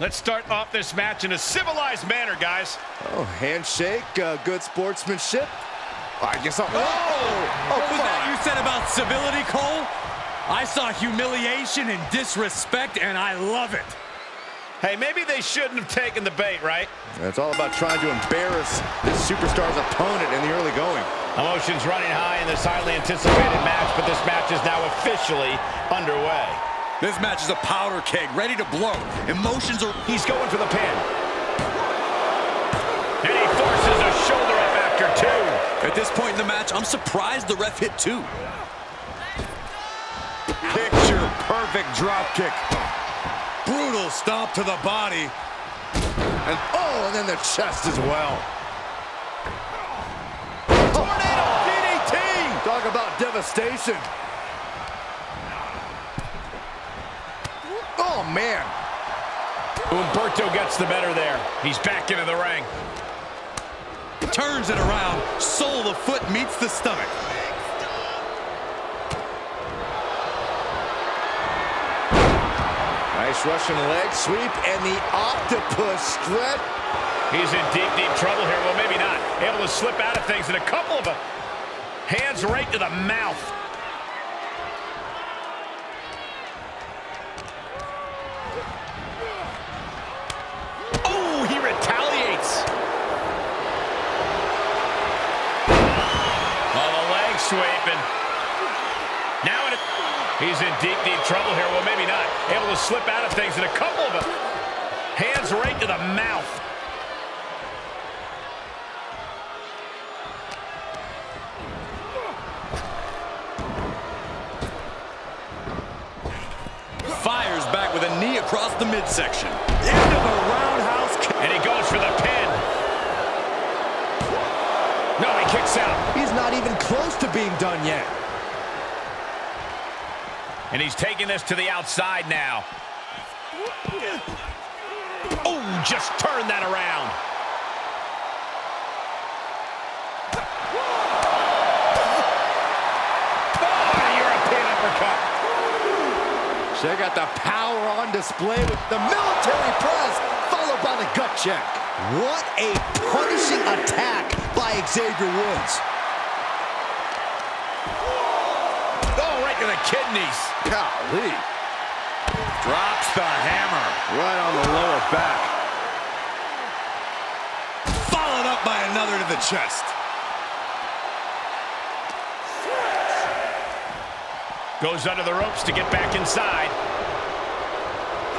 Let's start off this match in a civilized manner, guys. Oh, handshake, uh, good sportsmanship. I guess I'll... Oh! Oh, oh what was come that you said about civility, Cole? I saw humiliation and disrespect, and I love it. Hey, maybe they shouldn't have taken the bait, right? It's all about trying to embarrass this superstar's opponent in the early going. Emotions running high in this highly anticipated match, but this match is now officially underway. This match is a powder keg, ready to blow. Emotions are... He's going for the pin. And he forces a shoulder up after two. At this point in the match, I'm surprised the ref hit two. Picture perfect drop kick. Brutal stomp to the body. And oh, and then the chest as well. Tornado DDT. Talk about devastation. Oh, man. Humberto gets the better there. He's back into the ring. Turns it around. Sole of the foot meets the stomach. Nice Russian leg sweep and the octopus stretch. He's in deep, deep trouble here. Well, maybe not. Able to slip out of things and a couple of uh, hands right to the mouth. Oh, he retaliates. Oh, and now it, he's in deep, deep trouble here. Well, maybe not. Able to slip out of things and a couple of uh, hands right to the mouth. Fires back with a knee across the midsection. Into the roundhouse kick. And he goes for the being done yet. And he's taking this to the outside now. Oh, just turn that around. Oh, European uppercut. Check out the power on display with the military press, followed by the gut check. What a punishing attack by Xavier Woods. The kidneys. Golly. Drops the hammer. Right on the lower back. Followed up by another to the chest. Goes under the ropes to get back inside.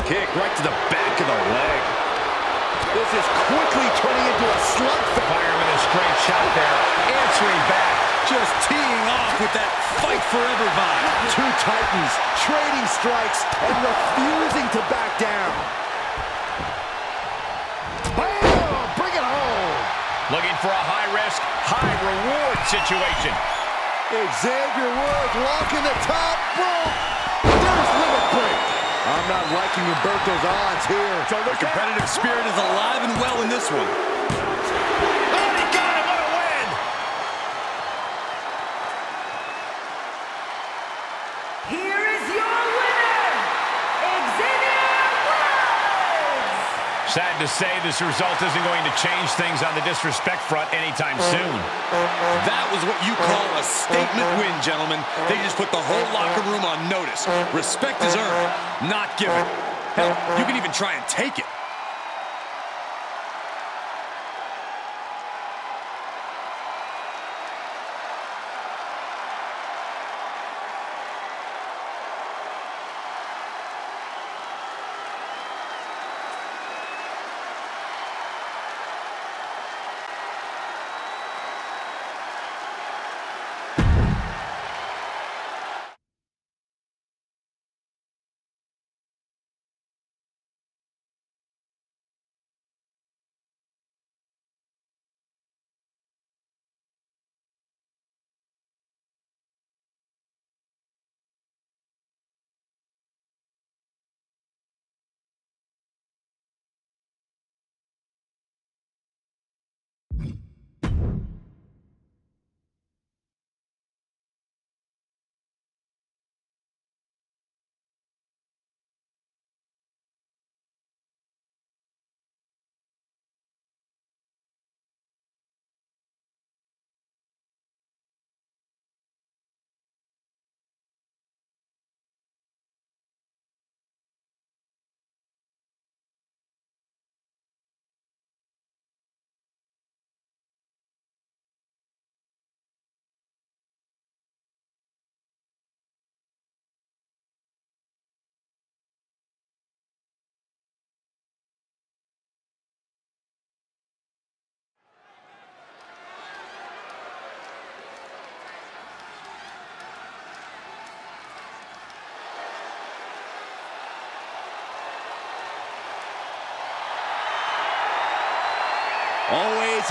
Kick right to the back of the leg. This is quickly turning into a slugfest. Fireman a straight shot there. Answering back. Just teeing off with that fight forever vibe. Two titans trading strikes and refusing to back down. Bam! Bring it home. Looking for a high-risk, high-reward situation. Xavier Woods locking the top rope. There's limit break. I'm not liking Humberto's odds here. The competitive spirit is alive and well in this one. Oh, he got him. What a win. Here is your winner, Xavier Woods! Sad to say this result isn't going to change things on the disrespect front anytime soon. That was what you call a statement win, gentlemen. They just put the whole locker room on notice. Respect is earned, not given. Hell, you can even try and take it.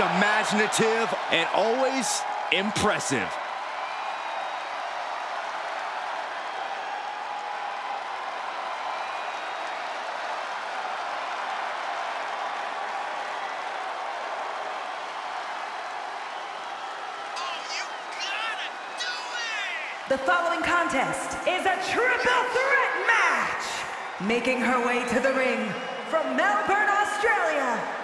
Always imaginative and always impressive. The following contest is a triple threat match. Making her way to the ring from Melbourne, Australia,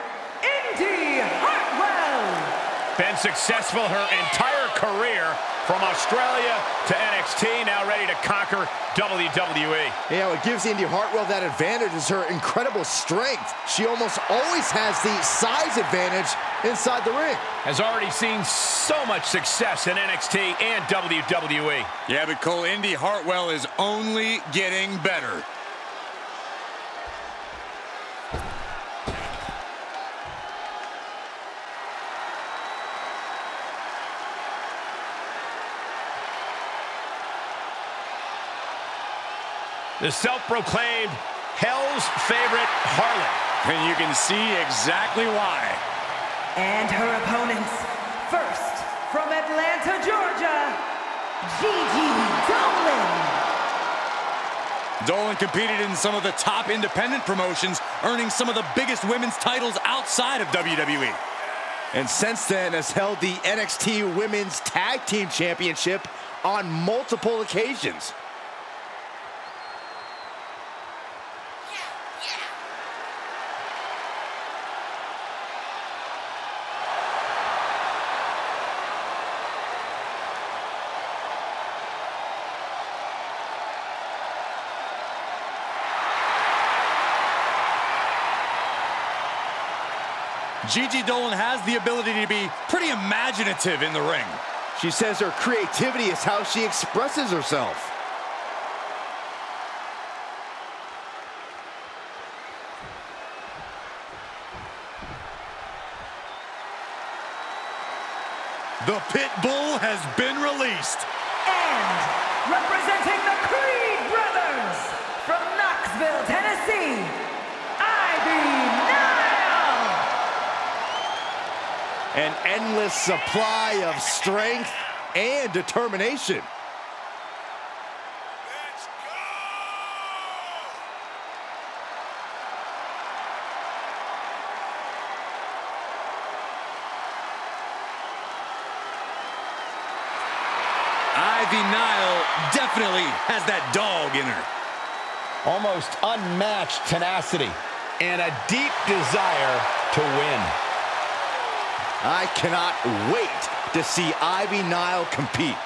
Indi Hartwell. Been successful her entire career from Australia to NXT, now ready to conquer WWE. Yeah, what gives Indi Hartwell that advantage is her incredible strength. She almost always has the size advantage inside the ring. Has already seen so much success in NXT and WWE. Yeah, but Cole, Indi Hartwell is only getting better. The self-proclaimed Hell's favorite harlot. And you can see exactly why. And her opponents, first from Atlanta, Georgia, Gigi Dolin. Dolin competed in some of the top independent promotions, earning some of the biggest women's titles outside of WWE. And since then has held the NXT Women's Tag Team Championship on multiple occasions. Gigi Dolin has the ability to be pretty imaginative in the ring. She says her creativity is how she expresses herself. The Pit Bull has been released. And representing the Creed An endless supply of strength and determination. Ivy Nile definitely has that dog in her. Almost unmatched tenacity and a deep desire to win. I cannot wait to see Ivy Nile compete.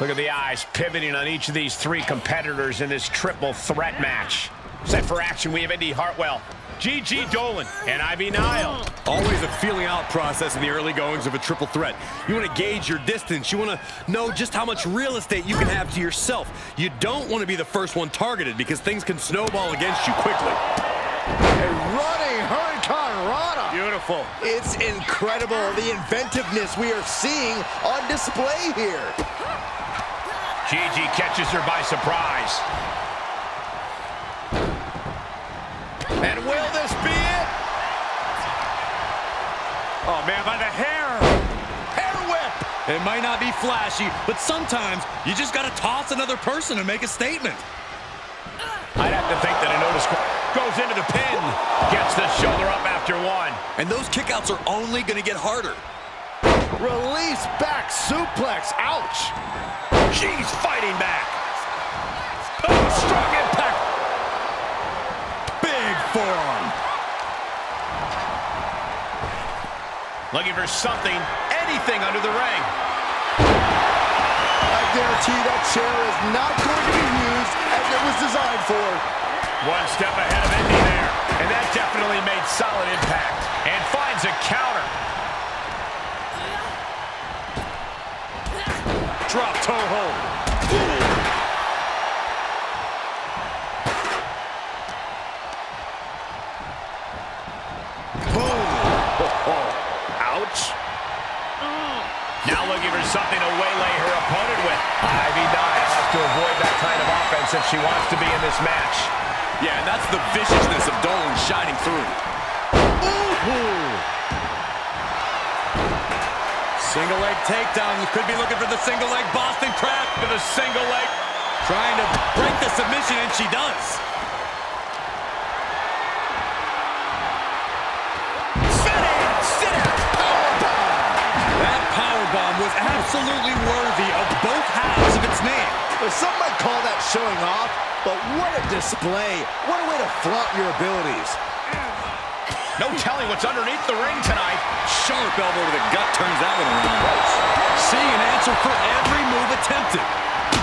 Look at the eyes pivoting on each of these three competitors in this triple threat match. Set for action, we have Indi Hartwell, Gigi Dolin, and Ivy Nile. Always a feeling out process in the early goings of a triple threat. You want to gauge your distance. You want to know just how much real estate you can have to yourself. You don't want to be the first one targeted because things can snowball against you quickly. A running hurricanrana. Beautiful. It's incredible the inventiveness we are seeing on display here. Gigi catches her by surprise. Oh, man, by the hair. Hair whip. It might not be flashy, but sometimes you just got to toss another person and make a statement. I'd have to think that a notice goes into the pin. Gets the shoulder up after one. And those kickouts are only going to get harder. Release back suplex. Ouch. She's fighting back. Oh, strong impact. Big forearm. Looking for something, anything under the ring. I guarantee that chair is not going to be used as it was designed for. One step ahead of Indi there. And that definitely made solid impact. And finds a counter. Drop toe hold. Now looking for something to waylay her opponent with. Ivy Nile has to avoid that kind of offense if she wants to be in this match. Yeah, and that's the viciousness of Dolin shining through. Ooh. Single leg takedown. Could be looking for the single leg Boston Crab. To the single leg. Trying to break the submission, and she does. Absolutely worthy of both halves of its name. Well, some might call that showing off, but what a display. What a way to flaunt your abilities. No telling what's underneath the ring tonight. Sharp elbow to the gut turns that one around. Seeing an answer for every move attempted.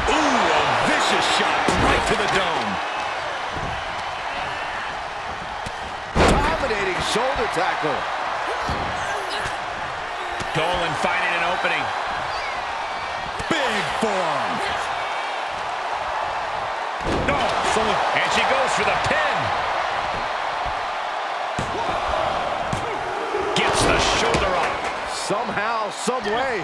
Ooh, a vicious shot right to the dome. Dominating shoulder tackle. Dolin finding an opening. Big forearm. No. And she goes for the pin. Gets the shoulder up. Somehow, some way.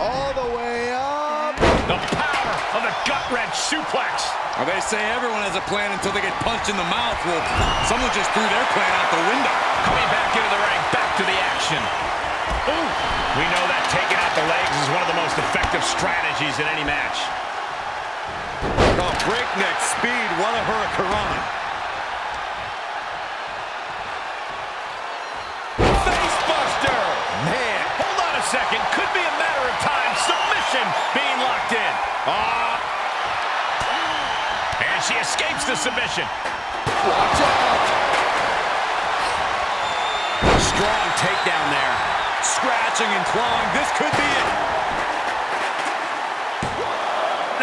All the way up. The power of the gut-wrench suplex. Well, they say everyone has a plan until they get punched in the mouth. Well, someone just threw their plan out the window. Coming back into the ring, back to the action. Ooh. We know that taking out the legs is one of the effective strategies in any match. Oh, breakneck speed, what a hurricane. Facebuster. Man, Hold on a second. Could be a matter of time. Submission being locked in. Ah. And she escapes the submission. watch out. Strong takedown there. Scratching and clawing. This could be it.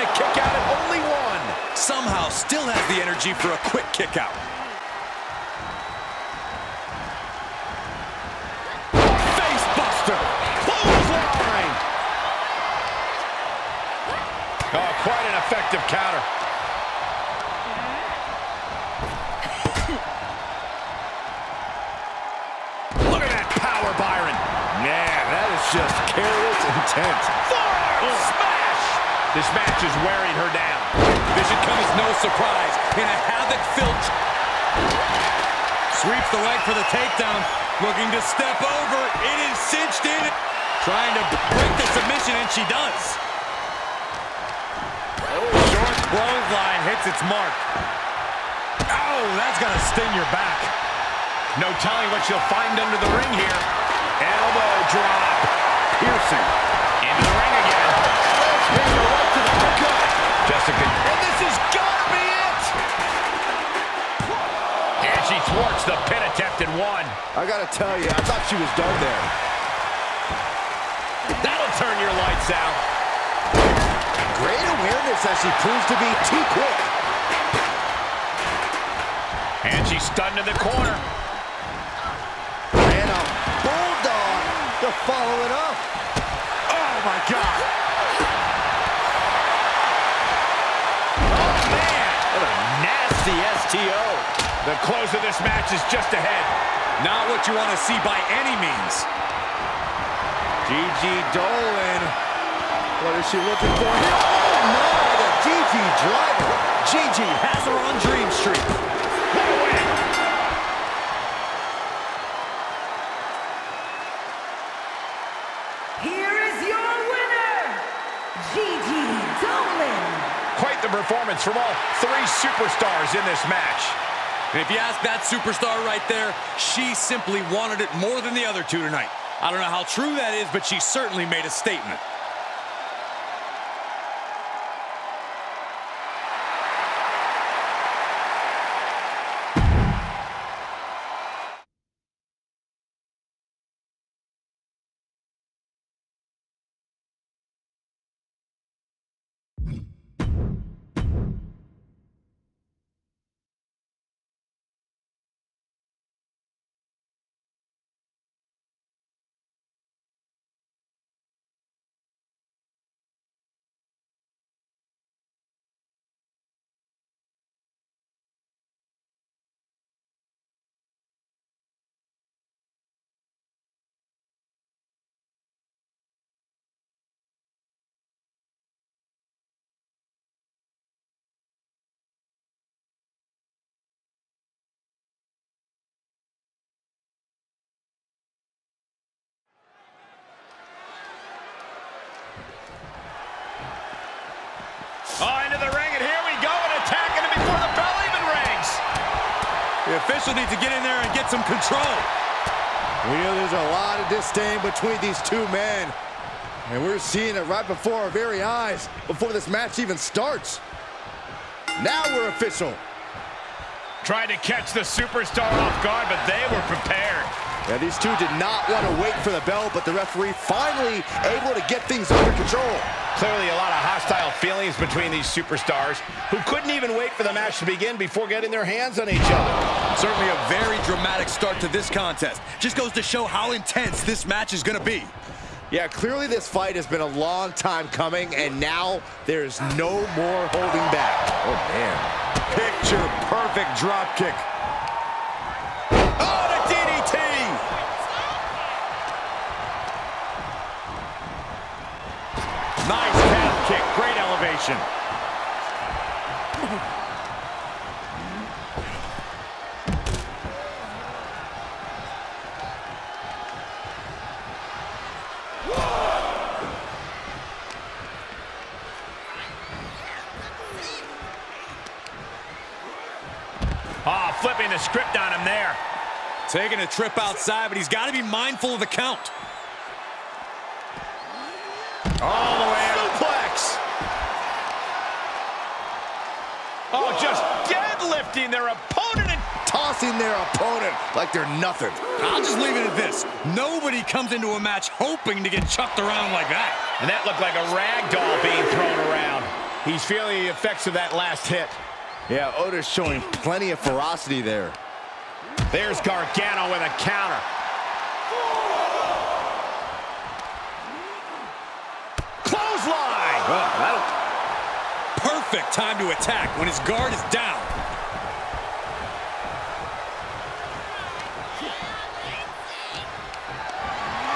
A kick out at only one. Somehow still has the energy for a quick kick out. Face buster. Clothesline. Oh, quite an effective counter. Look at that power, Byron. Man, that is just careless intent. Forearm smash. This match is wearing her down. This should come as no surprise in a havoc-filled... Sweeps the leg for the takedown. Looking to step over. It is cinched in. Trying to break the submission, and she does. Short clothesline hits its mark. Oh, that's going to sting your back. No telling what you'll find under the ring here. Elbow drop. Piercing. Sledgehammer right to the gut. Jessica. And this has got to be it. And she thwarts the pin attempt in one. I gotta tell you, I thought she was done there. That'll turn your lights out. Great awareness as she proves to be too quick. And she's stunned in the corner. And a bulldog to follow it up. Oh, my God. Nasty STO. The close of this match is just ahead. Not what you want to see by any means. Gigi Dolin. What is she looking for here? Oh, no, the DG driver. Gigi has her on Dream Street. Performance from all three superstars in this match. And if you ask that superstar right there, she simply wanted it more than the other two tonight. I don't know how true that is, but she certainly made a statement. Oh, into the ring, and here we go, and attacking him before the bell even rings. The official needs to get in there and get some control. We know there's a lot of disdain between these two men. And we're seeing it right before our very eyes, before this match even starts. Now we're official. Tried to catch the superstar off guard, but they were prepared. Yeah, these two did not want to wait for the bell, but the referee finally able to get things under control. Clearly a lot of hostile feelings between these superstars who couldn't even wait for the match to begin before getting their hands on each other. Certainly a very dramatic start to this contest. Just goes to show how intense this match is going to be. Yeah, clearly this fight has been a long time coming, and now there's no more holding back. Oh, man. Picture perfect drop kick. Great elevation. Oh, ah, flipping the script on him there. Taking a trip outside, but he's got to be mindful of the count. All the way out. Suplex! Oh, just deadlifting their opponent. And Tossing their opponent like they're nothing. I'll just leave it at this. Nobody comes into a match hoping to get chucked around like that. And that looked like a rag doll being thrown around. He's feeling the effects of that last hit. Yeah, Otis showing plenty of ferocity there. There's Gargano with a counter. Perfect time to attack when his guard is down.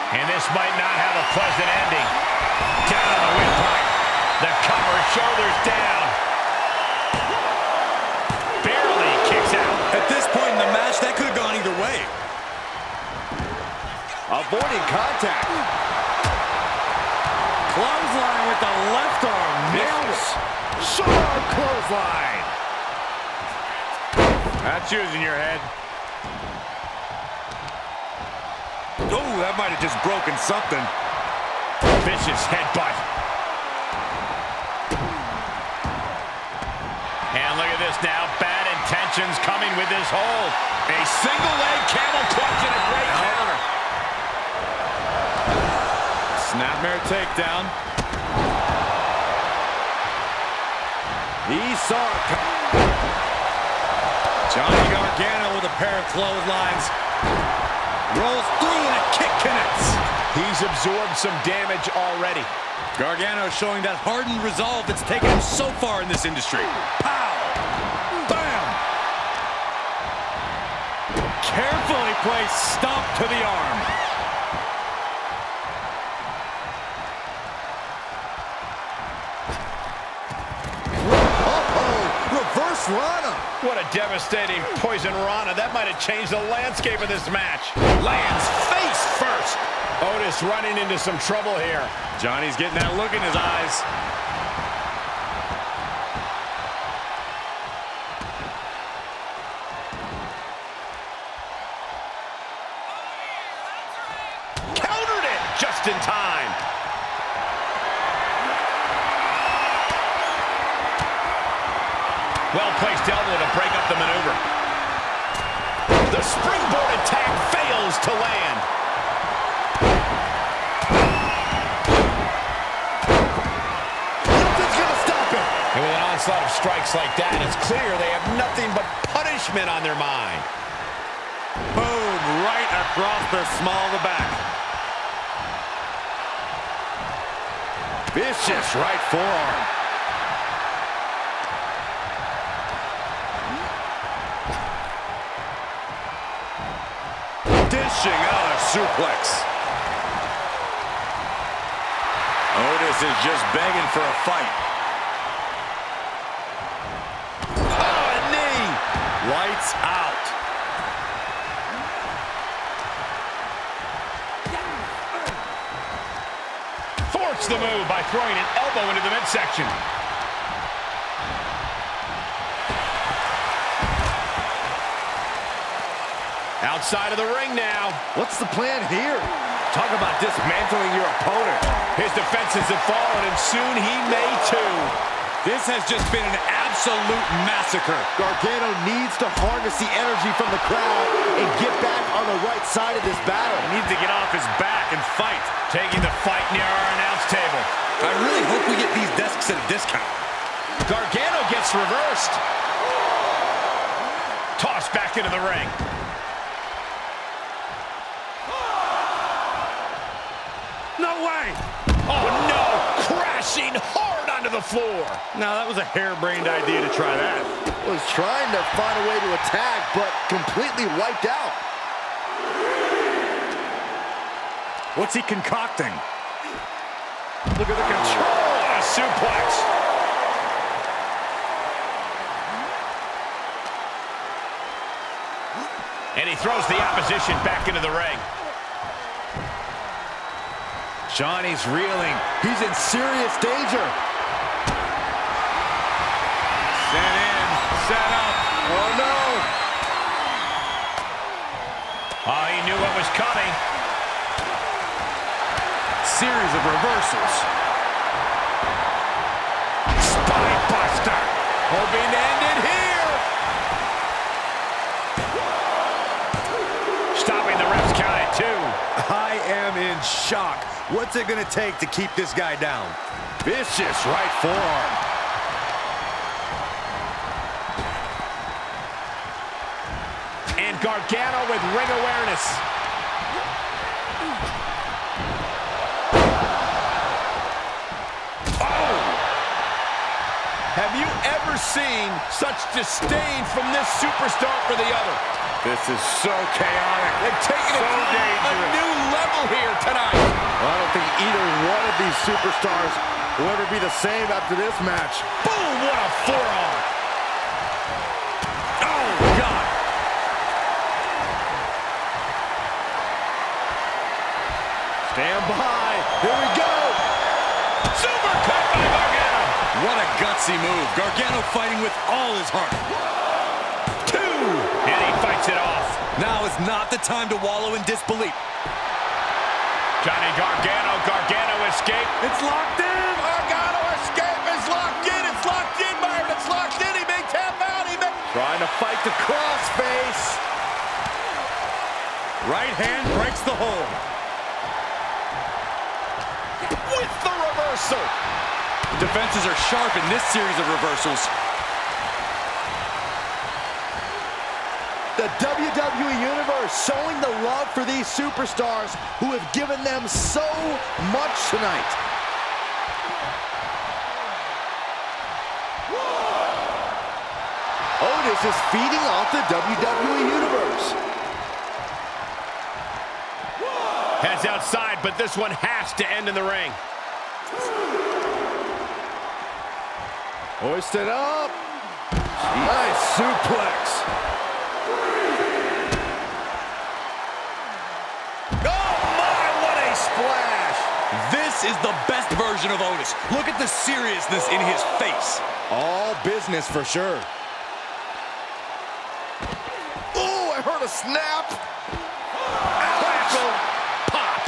And this might not have a pleasant ending. Down on the windpipe. The cover, shoulders down. Barely kicks out. At this point in the match, that could have gone either way. Avoiding contact. Clothesline with the left arm. Sharp clothesline. That's using your head. Oh, that might have just broken something. Vicious headbutt. And look at this now. Bad intentions coming with this hold. A single leg camel clutch and a great counter. Snapmare takedown. He saw it. coming. Johnny Gargano with a pair of clotheslines. Rolls through and a kick connects. He's absorbed some damage already. Gargano showing that hardened resolve that's taken him so far in this industry. Pow! Bam! Carefully placed stomp to the arm. Reverse Rana. What a devastating poison Rana. That might have changed the landscape of this match. Lands face first. Otis running into some trouble here. Johnny's getting that look in his eyes. Countered it just in time. Punishment on their mind. Boom, right across the small of the back. Vicious right forearm. Dishing out a suplex. Otis is just begging for a fight. throwing an elbow into the midsection. Outside of the ring now. What's the plan here? Talk about dismantling your opponent. His defenses have fallen, and soon he may too. This has just been an absolute massacre. Gargano needs to harness the energy from the crowd and get back on the right side of this battle. He needs to get off his back and fight. Taking the fight near our announce table. I really hope we get these desks at a discount. Gargano gets reversed. Tossed back into the ring. No way! Oh no! Crashing hard onto the floor. Now, that was a harebrained idea to try that. Was trying to find a way to attack, but completely wiped out. What's he concocting? Look at the control. What a suplex. And he throws the opposition back into the ring. Johnny's reeling. He's in serious danger. Set in, set up. Oh, no. Oh, he knew what was coming. Series of reversals. Spine buster. Hoping to end it here. Stopping the ref's count at two. I am in shock. What's it going to take to keep this guy down? Vicious right forearm. And Gargano with ring awareness. Seen such disdain from this superstar for the other? This is so chaotic. They've taken it So to a new level here tonight. Well, I don't think either one of these superstars will ever be the same after this match. Boom, what a forearm. Oh, God. Stand by. Here we go. What a gutsy move. Gargano fighting with all his heart. Two. And he fights it off. Now is not the time to wallow in disbelief. Johnny Gargano, Gargano escape. It's locked in. Gargano escape is locked in. It's locked in, Byron. It's locked in. He may tap out. He may... Trying to fight the crossface. Right hand breaks the hold. With the reversal. Defenses are sharp in this series of reversals. The WWE Universe showing the love for these superstars who have given them so much tonight. Otis is feeding off the WWE Universe. Heads outside, but this one has to end in the ring. Hoisted up. Nice suplex. Oh, my, what a splash. This is the best version of Otis. Look at the seriousness in his face. All business for sure. Oh, I heard a snap. Tackle. Pop.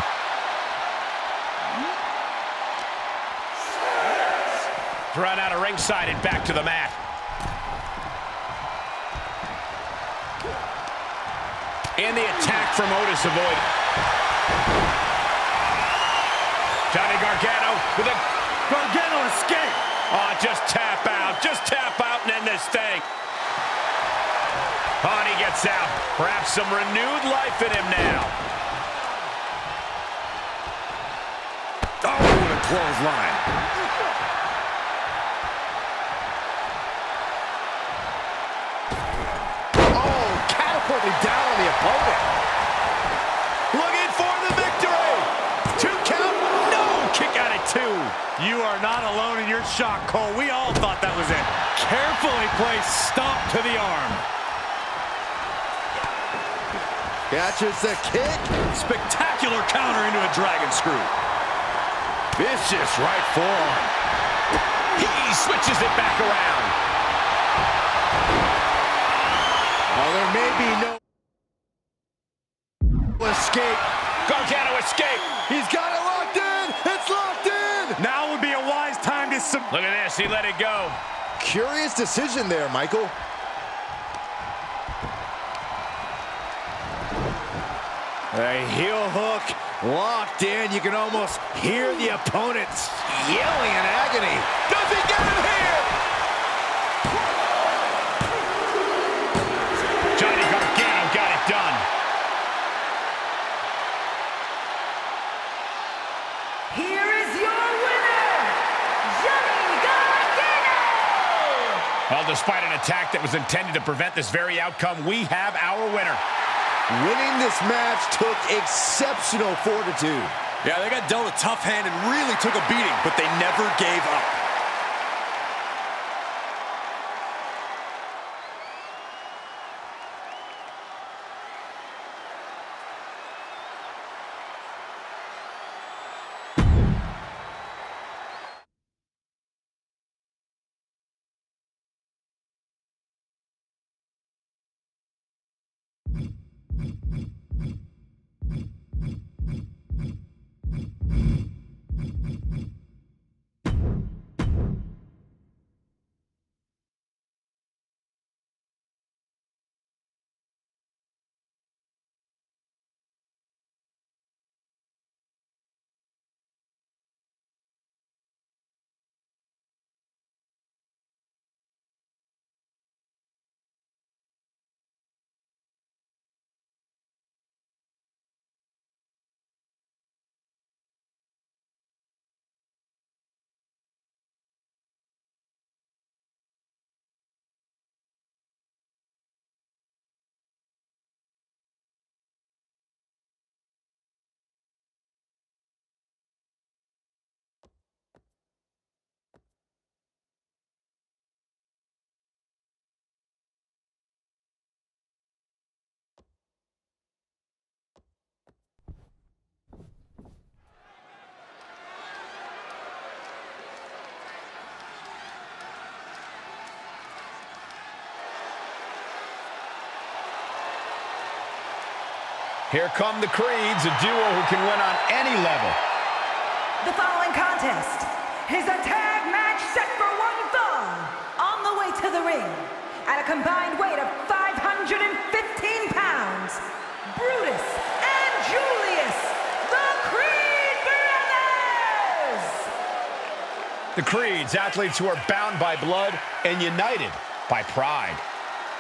Thrown out of ringside and back to the mat. And the attack from Otis avoided. Johnny Gargano with a... Gargano escape. Oh, just tap out. Just tap out and end this thing. Oh, he gets out. Perhaps some renewed life in him now. Oh, what a clothesline. Opponent. Looking for the victory. Two count. No. Kick out at two. You are not alone in your shock, Cole. We all thought that was it. Carefully placed stomp to the arm. Catches the kick. Spectacular counter into a dragon screw. Vicious right forearm. He switches it back around. Well, there may be no... escape. Gargano escape. He's got it locked in. It's locked in. Now would be a wise time to sub... Look at this. He let it go. Curious decision there, Michael. A heel hook locked in. You can almost hear the opponents yelling in agony. Does he get him despite an attack that was intended to prevent this very outcome, we have our winner. Winning this match took exceptional fortitude. Yeah, they got dealt a tough hand and really took a beating, but they never gave up. Here come the Creeds, a duo who can win on any level. The following contest is a tag match set for one fall. On the way to the ring, at a combined weight of 515 pounds, Brutus and Julius, the Creed Brothers! The Creeds, athletes who are bound by blood and united by pride.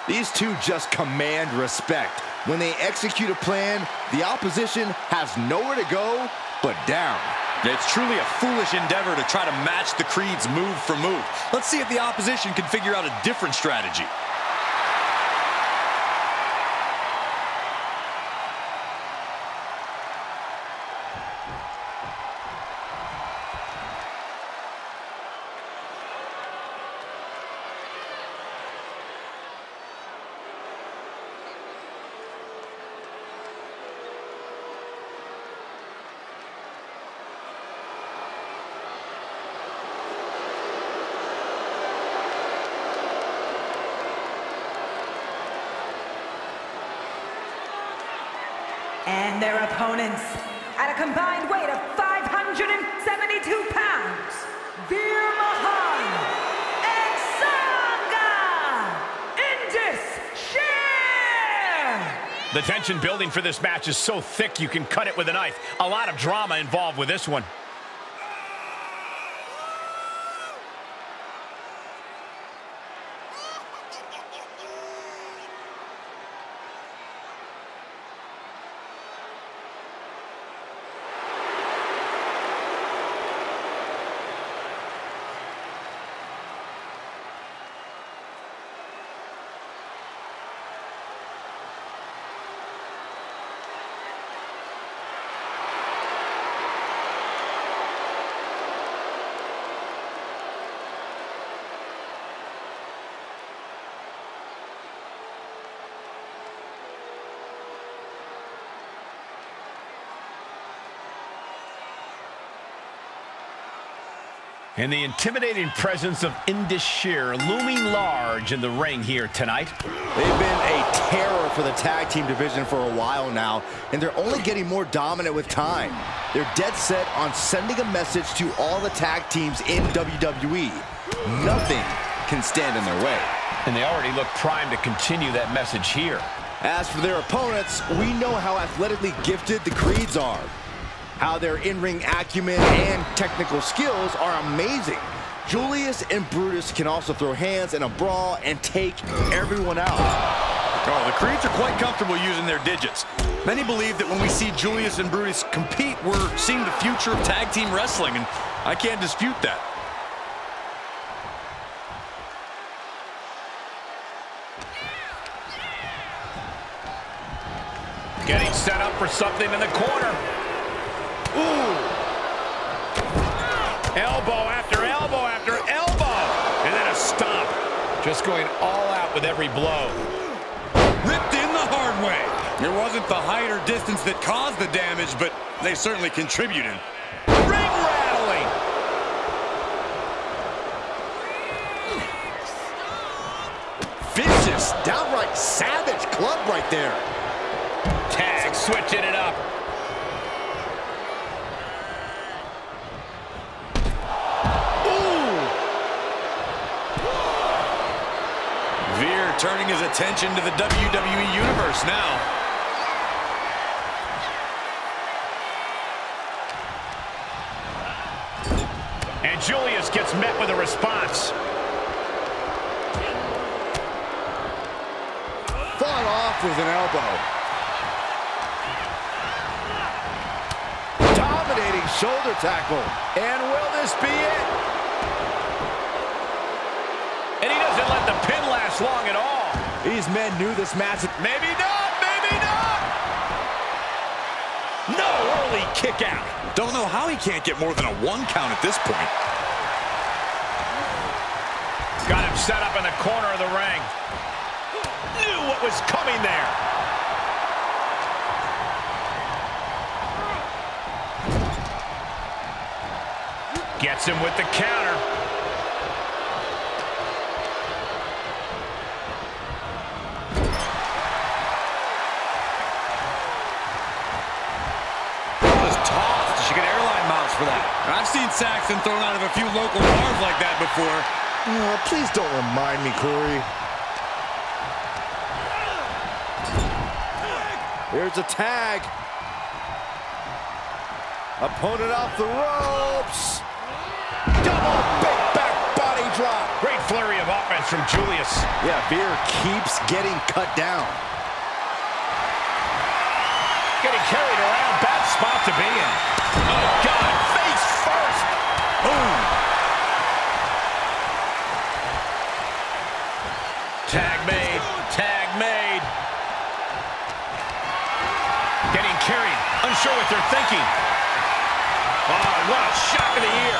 These two just command respect. When they execute a plan, the opposition has nowhere to go but down. It's truly a foolish endeavor to try to match the Creeds move for move. Let's see if the opposition can figure out a different strategy. And their opponents, at a combined weight of 572 pounds, Veer Mahaan and Sanga Indus Sher! The tension building for this match is so thick you can cut it with a knife. A lot of drama involved with this one. And the intimidating presence of Indus Sher looming large in the ring here tonight. They've been a terror for the tag team division for a while now, and they're only getting more dominant with time. They're dead set on sending a message to all the tag teams in WWE. Nothing can stand in their way. And they already look primed to continue that message here. As for their opponents, we know how athletically gifted the Creeds are how their in-ring acumen and technical skills are amazing. Julius and Brutus can also throw hands in a brawl and take everyone out. Oh, the Creeds are quite comfortable using their digits. Many believe that when we see Julius and Brutus compete, we're seeing the future of tag team wrestling, and I can't dispute that. Getting set up for something in the corner. Ooh. Elbow after elbow after elbow. And then a stomp. Just going all out with every blow. Ripped in the hard way. It wasn't the height or distance that caused the damage, but they certainly contributed. Ring rattling. Vicious, downright savage club right there. Tag switching it up. Turning his attention to the WWE Universe now. And Julius gets met with a response. Fought off with an elbow. Dominating shoulder tackle. And will this be it? And he doesn't let the pin last long at all. These men knew this match. Maybe not, maybe not. No early kick out. Don't know how he can't get more than a one count at this point. Got him set up in the corner of the ring. Knew what was coming there. Gets him with the counter. for that. I've seen Saxton thrown out of a few local bars like that before. Oh, please don't remind me, Corey. Here's a tag. Opponent off the ropes. Double big back body drop. Great flurry of offense from Julius. Yeah, Veer keeps getting cut down. Unsure what they're thinking. Oh, what a shock of the ear.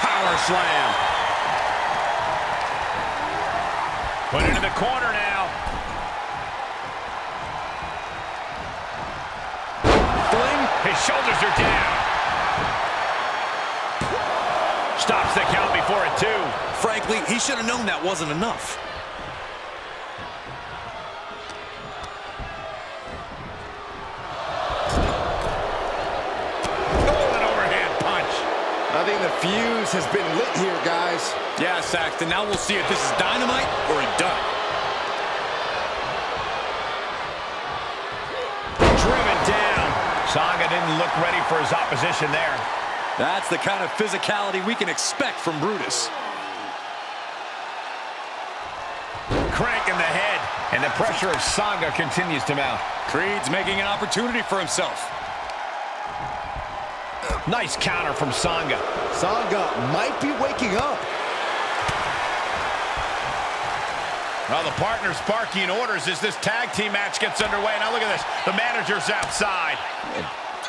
Power slam. Put into the corner now. Fling. His shoulders are down. Stops the count before it, too. Frankly, he should have known that wasn't enough. I think the fuse has been lit here, guys. Yeah, Saxton, now we'll see if this is dynamite or a dud. Driven down. Sanga didn't look ready for his opposition there. That's the kind of physicality we can expect from Brutus. Crank in the head, and the pressure of Sanga continues to mount. Creed's making an opportunity for himself. Nice counter from Sanga. Sanga might be waking up. Well, the partner's barking orders as this tag team match gets underway. Now look at this. The manager's outside.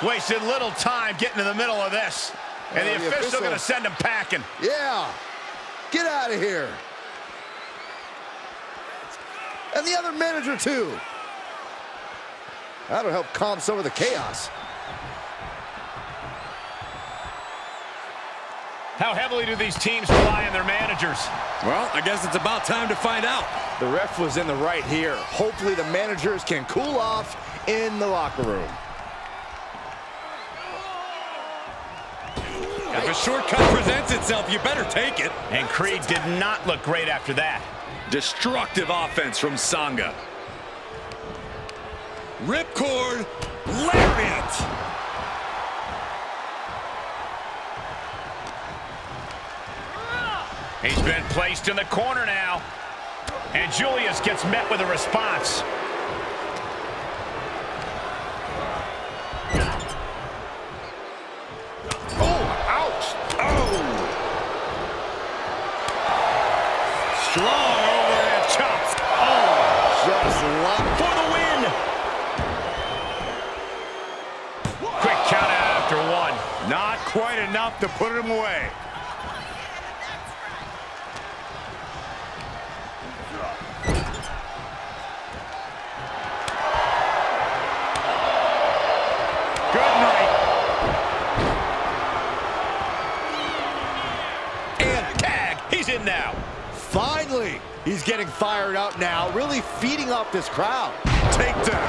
Wasted little time getting in the middle of this. And Well, the, the official official- going to send him packing. Yeah. Get out of here. And the other manager, too. That'll help calm some of the chaos. How heavily do these teams rely on their managers? Well, I guess it's about time to find out. The ref was in the right here. Hopefully the managers can cool off in the locker room. If a shortcut presents itself, you better take it. And Creed did not look great after that. Destructive offense from Sanga. Ripcord, lariat. He's been placed in the corner now. And Julius gets met with a response. Oh, ouch. Oh. Strong overhead chops. Oh, just locked. For the win! Quick count out after one. Not quite enough to put him away. He's getting fired up now, really feeding off this crowd. Takedown.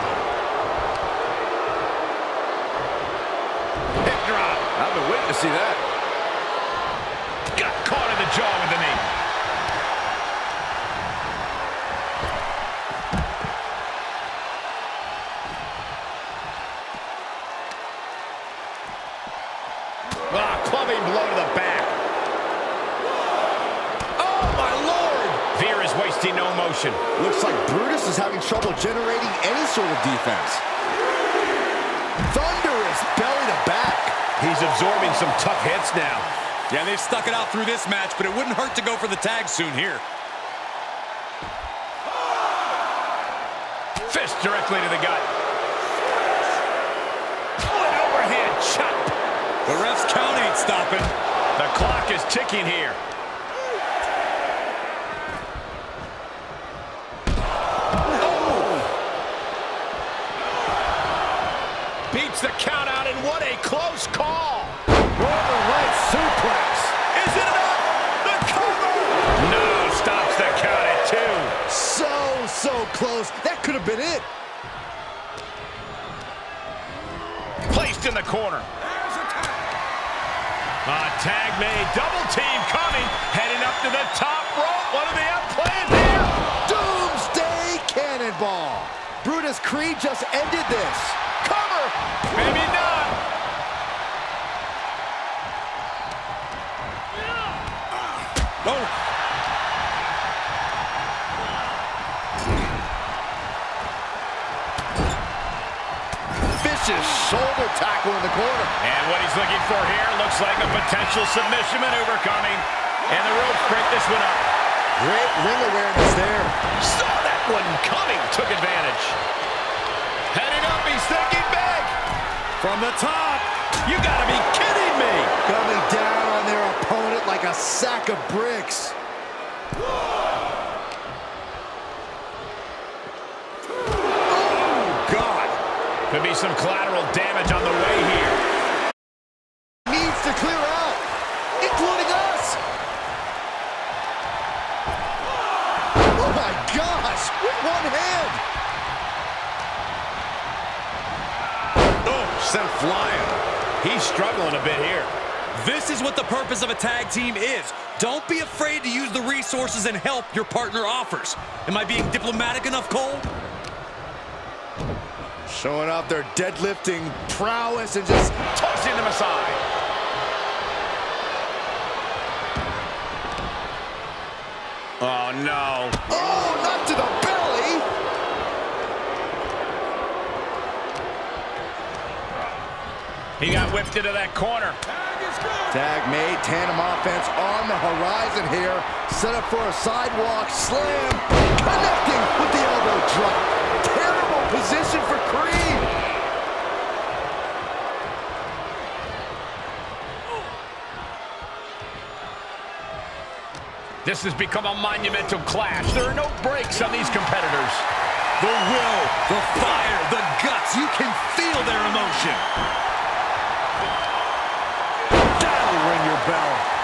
Hip drop. I've been waiting to see that. Got caught in the jaw with the knee. Ah, clubbing blow to the back. Oh, my Lord! Veer is wasting no motion. Looks like Brutus is having trouble generating any sort of defense. Thunderous belly to back. He's absorbing some tough hits now. Yeah, they've stuck it out through this match, but it wouldn't hurt to go for the tag soon here. Fist directly to the gut. Oh, an overhand chop. The ref's count ain't stopping. The clock is ticking here. Beats the count out, and what a close call. Right suplex. Is it enough? The cover! No, stops the count at two. So, so close. That could have been it. Placed in the corner. Tag A tag made, double team coming, heading up to the top rope. What do they have planned here? Doomsday Cannonball. Brutus Creed just ended this. Cover. Maybe not. Oh, Vicious shoulder tackle in the corner. And what he's looking for here looks like a potential submission maneuver coming. And the ropes break this one up. Great ring awareness there. Saw that one coming. Took advantage. Heading up, he's thinking big. from the top. You gotta be kidding me. Coming down on their opponent like a sack of bricks. Oh, God. Could be some collateral damage on the way here. Needs to clear out, including us. Oh my gosh, with one hand. Oh, sent flying. He's struggling a bit here. This is what the purpose of a tag team is. Don't be afraid to use the resources and help your partner offers. Am I being diplomatic enough, Cole? Showing off their deadlifting prowess and just Tossing them aside. Oh, no. Oh, not to the belly! He got whipped into that corner. Tag made, tandem offense on the horizon here. Set up for a sidewalk slam. Connecting with the elbow drop. Terrible position for Creed. This has become a monumental clash. There are no breaks on these competitors. The will, the fire, the guts. You can feel their emotion. That'll ring your bell.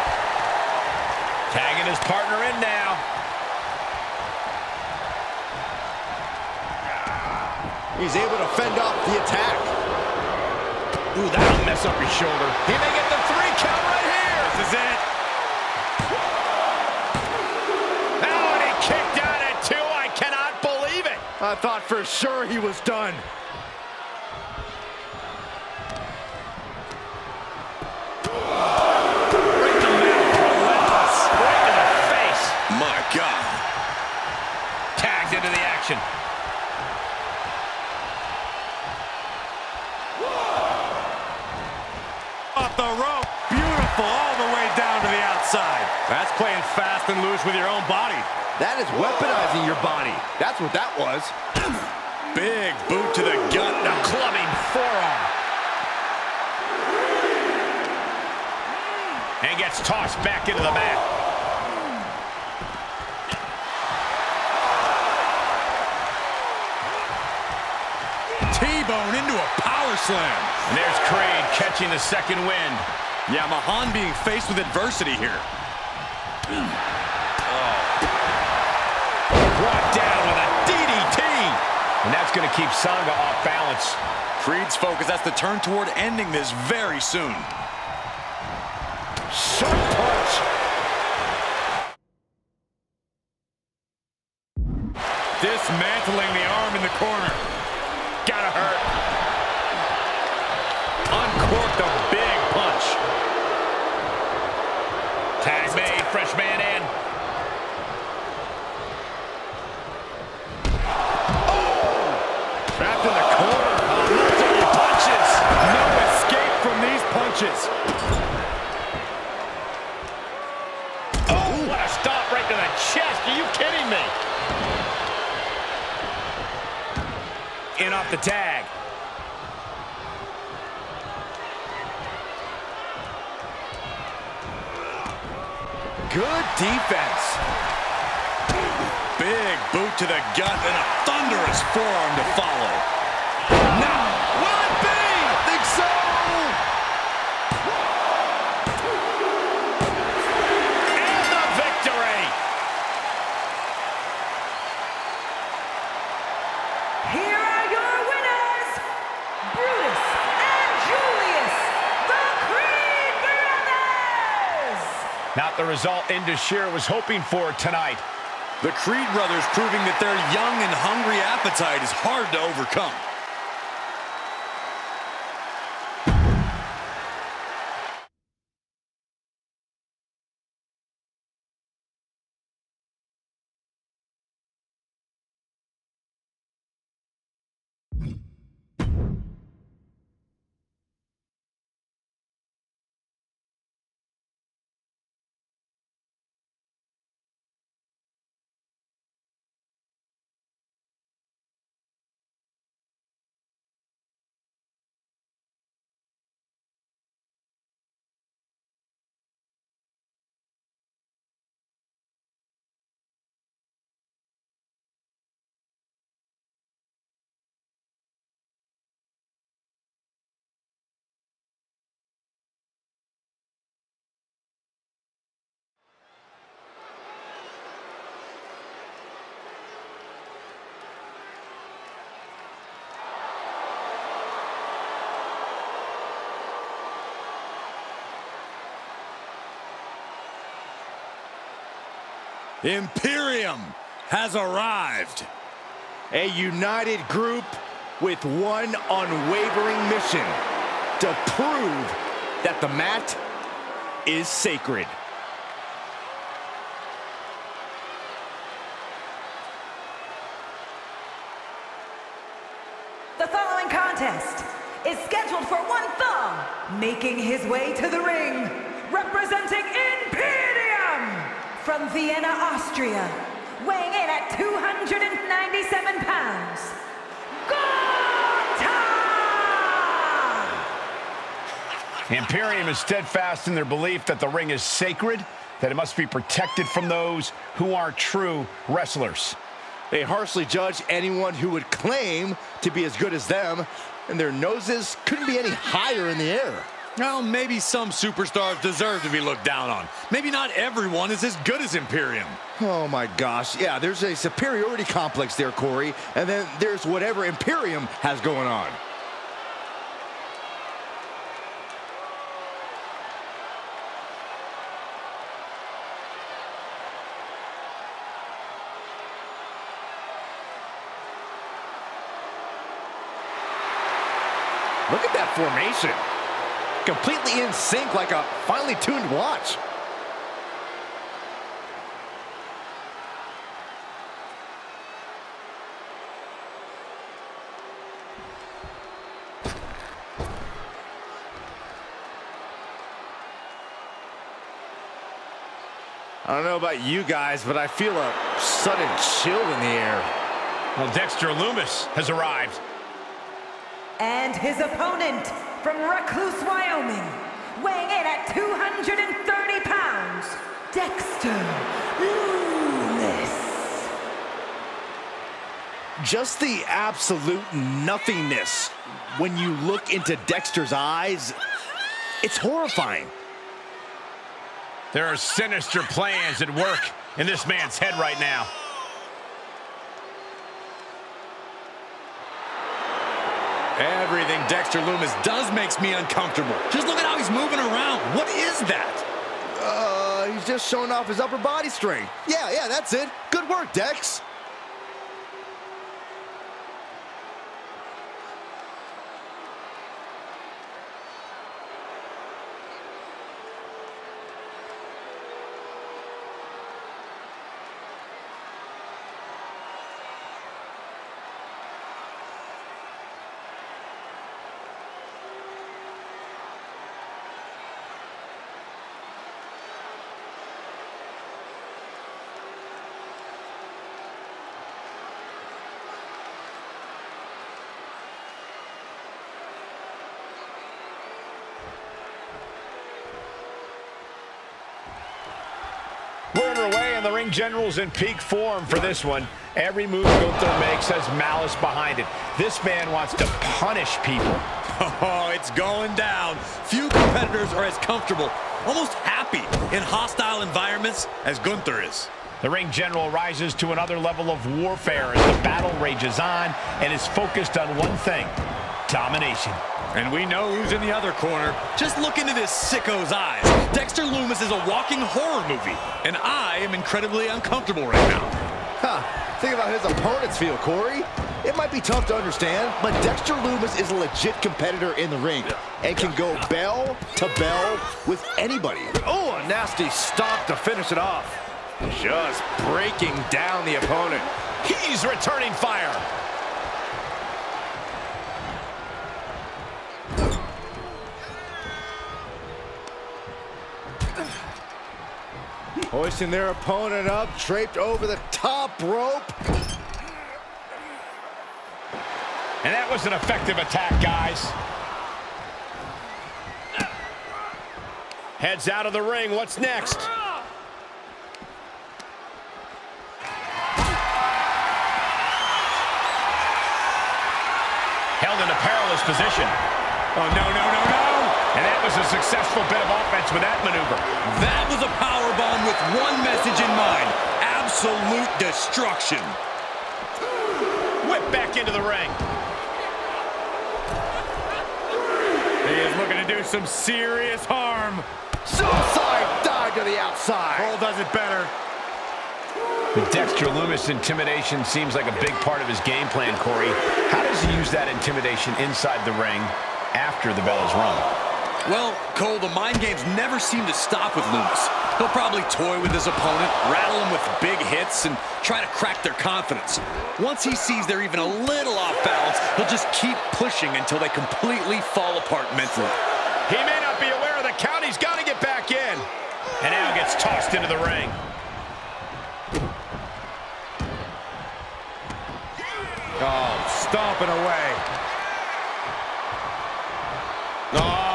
partner in now. He's able to fend off the attack. Ooh, that'll mess up his shoulder. He may get the three count right here. This is it. Oh, and he kicked out at two. I cannot believe it. I thought for sure he was done. The second wind. Yeah, Mahaan being faced with adversity here. Oh. Brought down with a DDT. And that's going to keep Sanga off balance. Creed's focus has to turn toward ending this very soon. Result Indus Sher was hoping for tonight. The Creed brothers proving that their young and hungry appetite is hard to overcome. Imperium has arrived. A united group with one unwavering mission to prove that the mat is sacred. The following contest is scheduled for one fall, making his way to the ring, representing from Vienna, Austria, weighing in at 297 pounds, Gunther! Imperium is steadfast in their belief that the ring is sacred, that it must be protected from those who are true wrestlers. They harshly judge anyone who would claim to be as good as them, and their noses couldn't be any higher in the air. Well, maybe some superstars deserve to be looked down on. Maybe not everyone is as good as Imperium. Oh my gosh, yeah, there's a superiority complex there, Corey, and then there's whatever Imperium has going on. Look at that formation. Completely in sync like a finely tuned watch. I don't know about you guys, but I feel a sudden chill in the air. Well, Dexter Lumis has arrived. And his opponent from Recluse, Wyoming, weighing in at 230 pounds, Dexter Lumis. Just the absolute nothingness when you look into Dexter's eyes, it's horrifying. There are sinister plans at work in this man's head right now. Everything Dexter Lumis does makes me uncomfortable. Just look at how he's moving around. What is that? Uh, he's just showing off his upper body strength. Yeah, yeah, that's it. Good work, Dex. We're underway, and the ring general's in peak form for this one. Every move Gunther makes has malice behind it. This man wants to punish people. Oh, it's going down. Few competitors are as comfortable, almost happy in hostile environments as Gunther is. The ring general rises to another level of warfare as the battle rages on and is focused on one thing, domination. And we know who's in the other corner. Just look into this sicko's eyes. Dexter Lumis is a walking horror movie, and I am incredibly uncomfortable right now. Huh. Think about his opponents feel, Corey. It might be tough to understand, but Dexter Lumis is a legit competitor in the ring and can go bell to bell with anybody. Oh, a nasty stop to finish it off. Just breaking down the opponent. He's returning fire. Hoisting their opponent up, draped over the top rope. And that was an effective attack, guys. Heads out of the ring. What's next? Held in a perilous position. Oh, no, no, no, no! And that was a successful bit of offense with that maneuver. That was a power bomb with one message in mind. Absolute destruction. Whip back into the ring. He is looking to do some serious harm. Suicide dive to the outside. Cole does it better. The Dexter Lumis intimidation seems like a big part of his game plan, Corey. How does he use that intimidation inside the ring after the bell is rung? Well, Cole, the mind games never seem to stop with Lumis. He'll probably toy with his opponent, rattle him with big hits, and try to crack their confidence. Once he sees they're even a little off balance, he'll just keep pushing until they completely fall apart mentally. He may not be aware of the count. He's got to get back in. And now gets tossed into the ring. Oh, stomping away. Oh,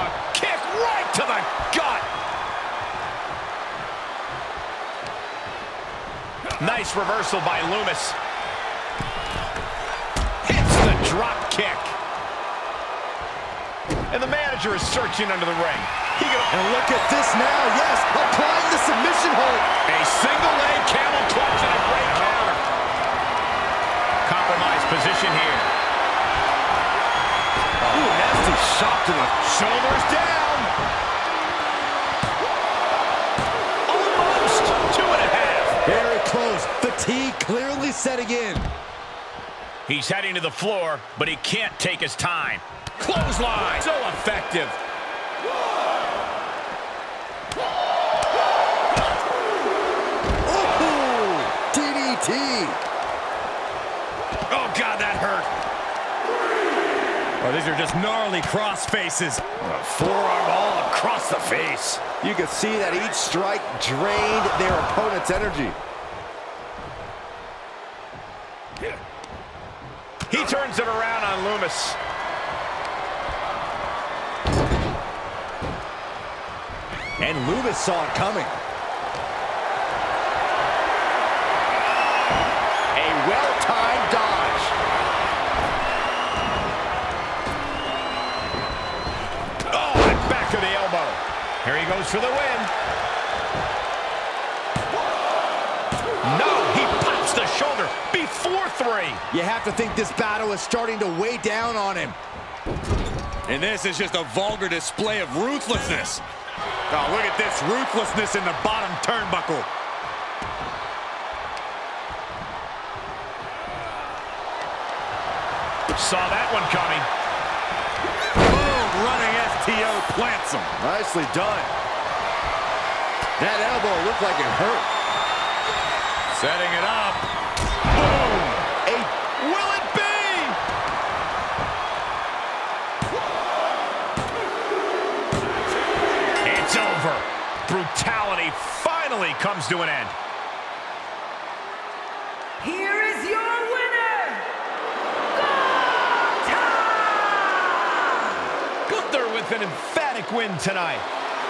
Nice reversal by Lumis. Hits the drop kick. and the manager is searching under the ring. He and look at this now, yes, applying the submission hold. A single leg camel clutch and a great counter. Compromised position here. Oh. Ooh, nasty shot to the Shoulders down. Clearly setting in. He's heading to the floor, but he can't take his time. Clothesline. So effective. Ooh, DDT. Oh, God, that hurt. Oh, these are just gnarly cross faces. A forearm all across the face. You can see that each strike drained their opponent's energy. He turns it around on Lumis. And Lumis saw it coming. A well-timed dodge. Oh, and back to the elbow. Here he goes for the win. No, shoulder before three. You have to think this battle is starting to weigh down on him. And this is just a vulgar display of ruthlessness. Oh, look at this ruthlessness in the bottom turnbuckle. Saw that one coming. Boom, running STO plants him. Nicely done. That elbow looked like it hurt. Setting it up. Boom! A Will it be? It's over. Brutality finally comes to an end. Here is your winner, Gunther! Gunther with an emphatic win tonight.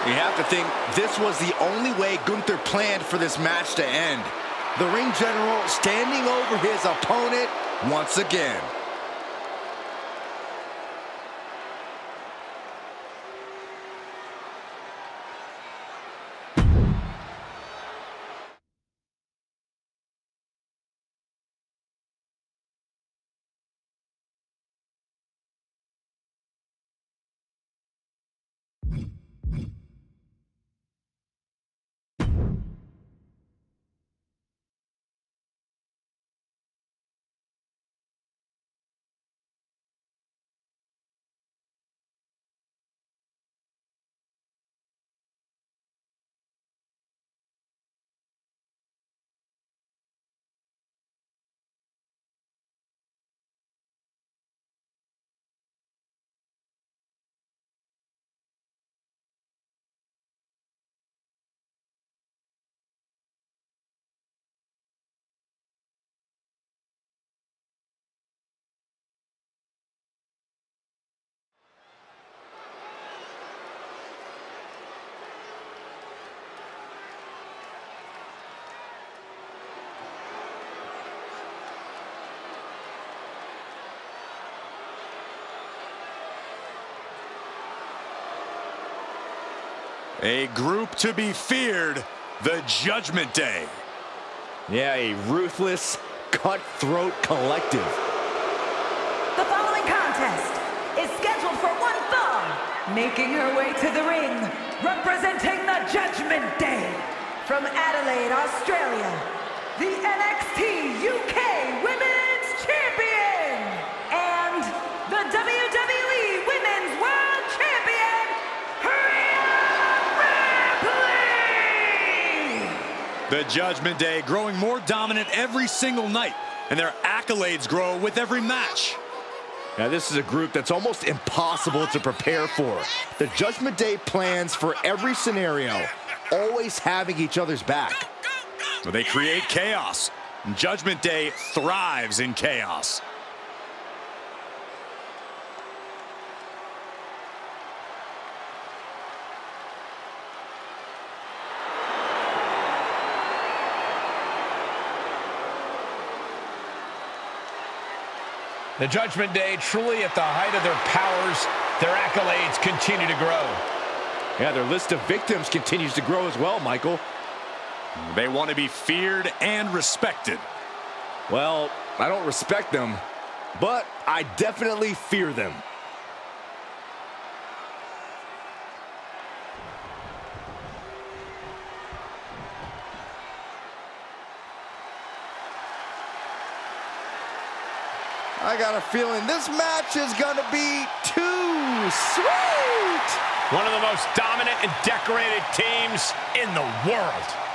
You have to think this was the only way Gunther planned for this match to end. The ring general standing over his opponent once again. A group to be feared, the Judgment Day. Yeah, a ruthless, cutthroat collective. The following contest is scheduled for one fall, making her way to the ring, representing the Judgment Day, from Adelaide, Australia, the NXT UK Women's The Judgment Day growing more dominant every single night, and their accolades grow with every match. Now, this is a group that's almost impossible to prepare for. The Judgment Day plans for every scenario, always having each other's back. But they create chaos. And Judgment Day thrives in chaos. The Judgment Day truly at the height of their powers. Their accolades continue to grow. Yeah, their list of victims continues to grow as well, Michael. They want to be feared and respected. Well, I don't respect them, but I definitely fear them. I got a feeling this match is going to be too sweet. One of the most dominant and decorated teams in the world.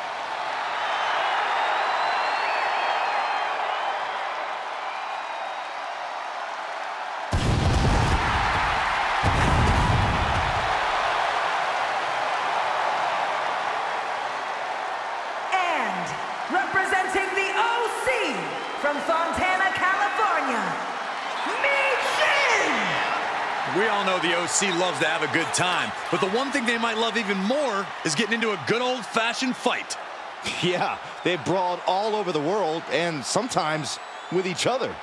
Know loves to have a good time, but the one thing they might love even more is getting into a good old-fashioned fight. Yeah, they've brawled all over the world and sometimes with each other.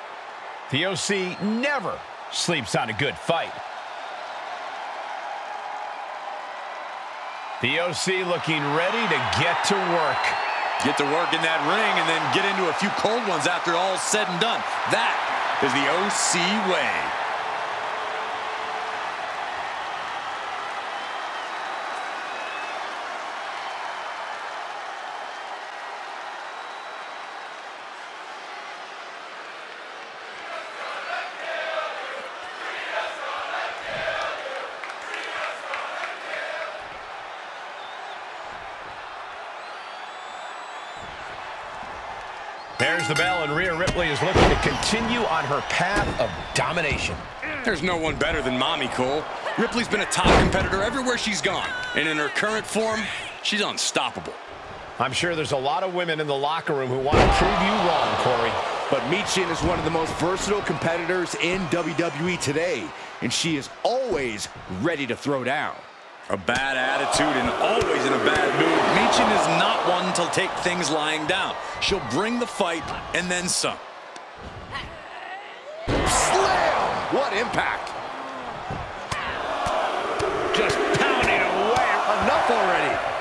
The OC never sleeps on a good fight. The OC looking ready to get to work. Get to work in that ring and then get into a few cold ones after all's said and done. That is the OC way. There's the bell, and Rhea Ripley is looking to continue on her path of domination. There's no one better than Mami Cole. Ripley's been a top competitor everywhere she's gone. And in her current form, she's unstoppable. I'm sure there's a lot of women in the locker room who want to prove you wrong, Corey. But Michin is one of the most versatile competitors in WWE today, and she is always ready to throw down. A bad attitude and always in a bad mood. Michin is not one to take things lying down. She'll bring the fight and then some. Slam! What impact! Just pounding away. Enough already!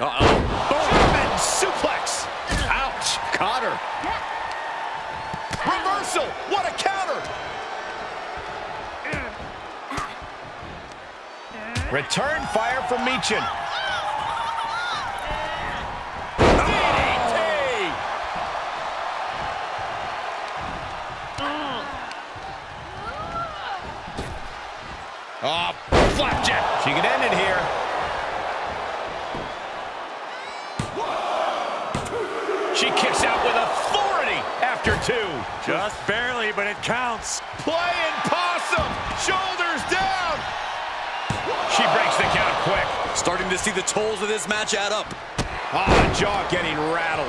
Uh-oh. German suplex. Ouch. Caught her. Reversal. What a counter. Return fire from. DDT. Oh, flapjack. She could end it here. She kicks out with authority after two. Just barely, but it counts. Playing possum. Shoulders Starting to see the tolls of this match add up. Ah, jaw getting rattled.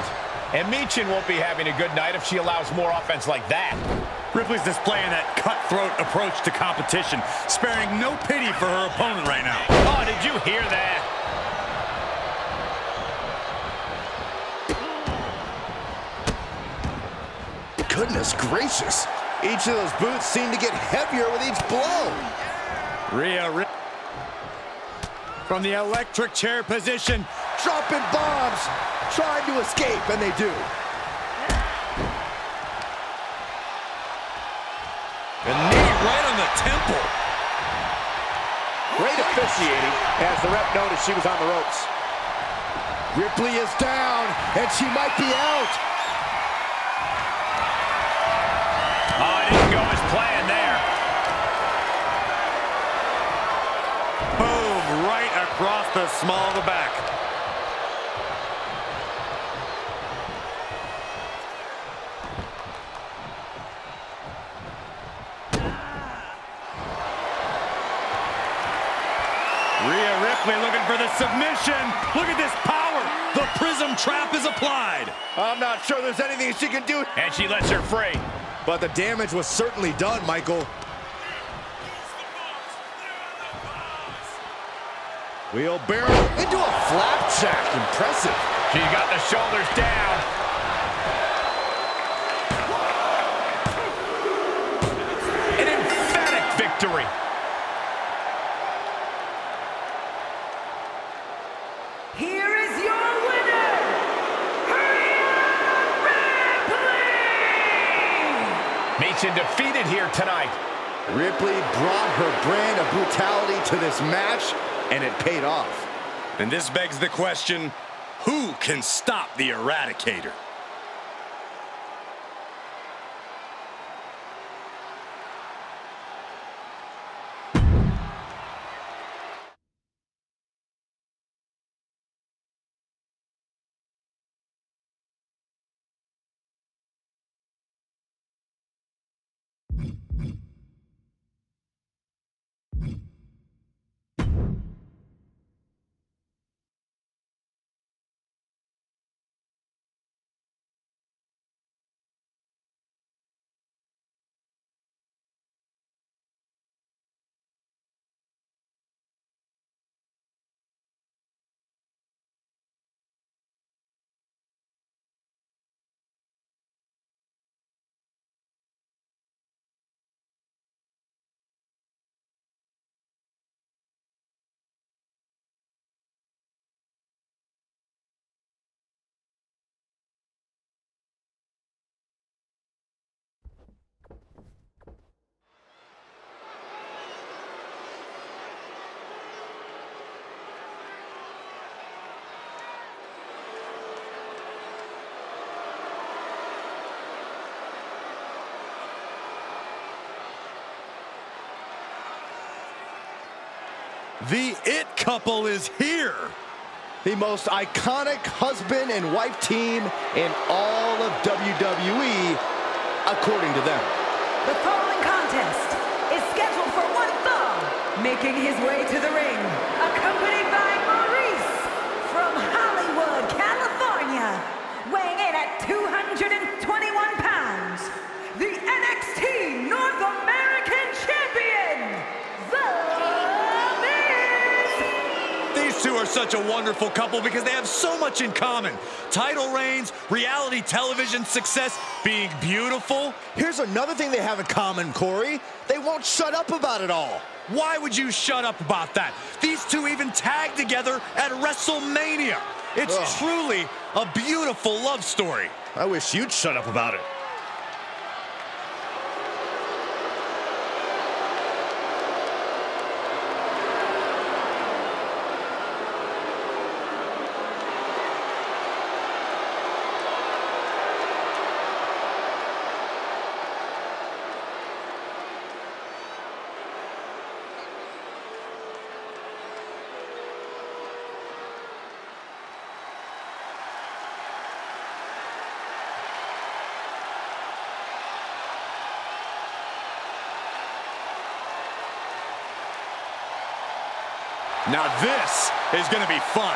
And Michin won't be having a good night if she allows more offense like that. Ripley's displaying that cutthroat approach to competition, sparing no pity for her opponent right now. Oh, did you hear that? Goodness gracious! Each of those boots seem to get heavier with each blow. Rhea Rip from the electric chair position. Dropping bombs, trying to escape, and they do. A knee right on the temple. Great officiating as the ref noticed she was on the ropes. Ripley is down, and she might be out. Across the small of the back. Rhea Ripley looking for the submission. Look at this power. The prism trap is applied. I'm not sure there's anything she can do, And she lets her free. but the damage was certainly done, Michael. Wheelbarrow into a flapjack. Impressive. She got the shoulders down. An emphatic victory. Here is your winner, Rhea Ripley! Meets undefeated here tonight. Ripley brought her brand of brutality to this match, and it paid off. And this begs the question, who can stop the Eradicator? The It Couple is here. The most iconic husband and wife team in all of WWE, according to them. The following contest is scheduled for one fall, making his way to the ring, accompanied by Maryse from Hollywood, California, weighing in at 221 pounds, such a wonderful couple because they have so much in common. Title reigns, reality television success, being beautiful. Here's another thing they have in common, Corey. They won't shut up about it all. Why would you shut up about that? These two even tagged together at WrestleMania. It's Ugh. truly a beautiful love story. I wish you'd shut up about it. Now this is going to be fun.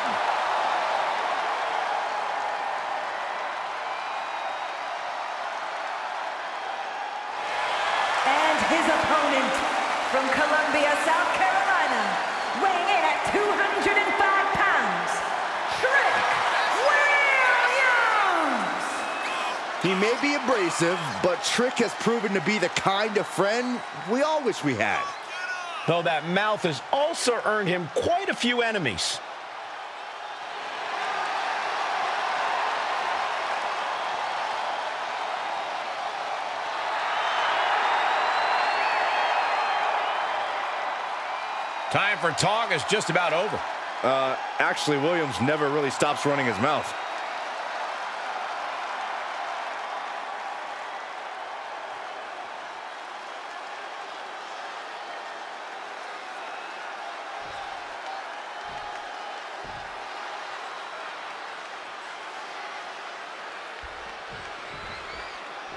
And his opponent from Columbia, South Carolina, weighing in at 205 pounds, Trick Williams! He may be abrasive, but Trick has proven to be the kind of friend we all wish we had. Though that mouth has also earned him quite a few enemies. Time for talk is just about over. Uh, actually, Williams never really stops running his mouth.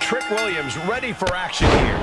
Trick Williams ready for action here.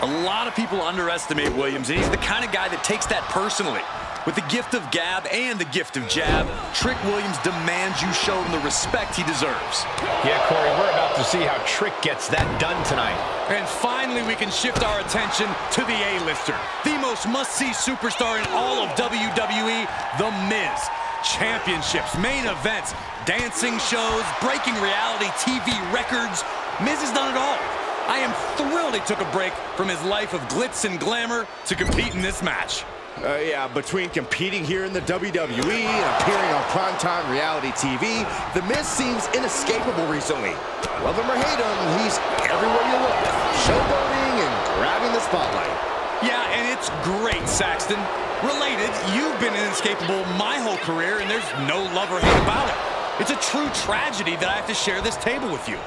A lot of people underestimate Williams, and he's the kind of guy that takes that personally. With the gift of gab and the gift of jab, Trick Williams demands you show him the respect he deserves. Yeah, Corey, we're about to see how Trick gets that done tonight. And finally, we can shift our attention to the A-lister, the most must-see superstar in all of WWE, The Miz. Championships, main events, dancing shows, breaking reality TV records. Miz has done it all. I am thrilled he took a break from his life of glitz and glamour to compete in this match. Uh, yeah, between competing here in the WWE and appearing on primetime reality TV, The Miz seems inescapable recently. Love him or hate him, he's everywhere you look, showboating and grabbing the spotlight. Yeah, and it's great, Saxton. Related, you've been inescapable my whole career, and there's no love or hate about it. It's a true tragedy that I have to share this table with you.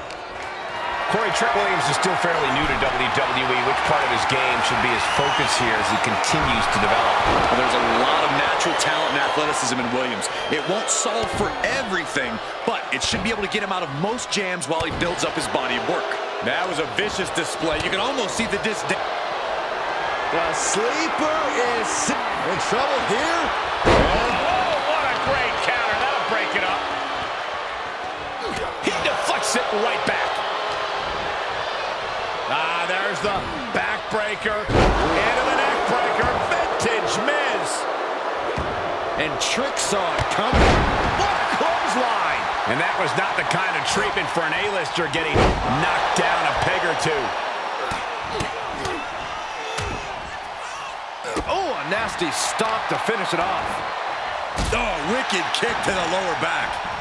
Corey, Trick Williams is still fairly new to WWE. Which part of his game should be his focus here as he continues to develop? Well, there's a lot of natural talent and athleticism in Williams. It won't solve for everything, but it should be able to get him out of most jams while he builds up his body of work. That was a vicious display. You can almost see the disdain. The sleeper is in trouble here. Oh, what a great counter. That'll break it up. He deflects it right back. Ah, there's the backbreaker. Into the neckbreaker. Vintage Miz. And Trick saw it coming. What a clothesline. And that was not the kind of treatment for an A-lister getting knocked down a peg or two. Oh, a nasty stop to finish it off. Oh, wicked kick to the lower back.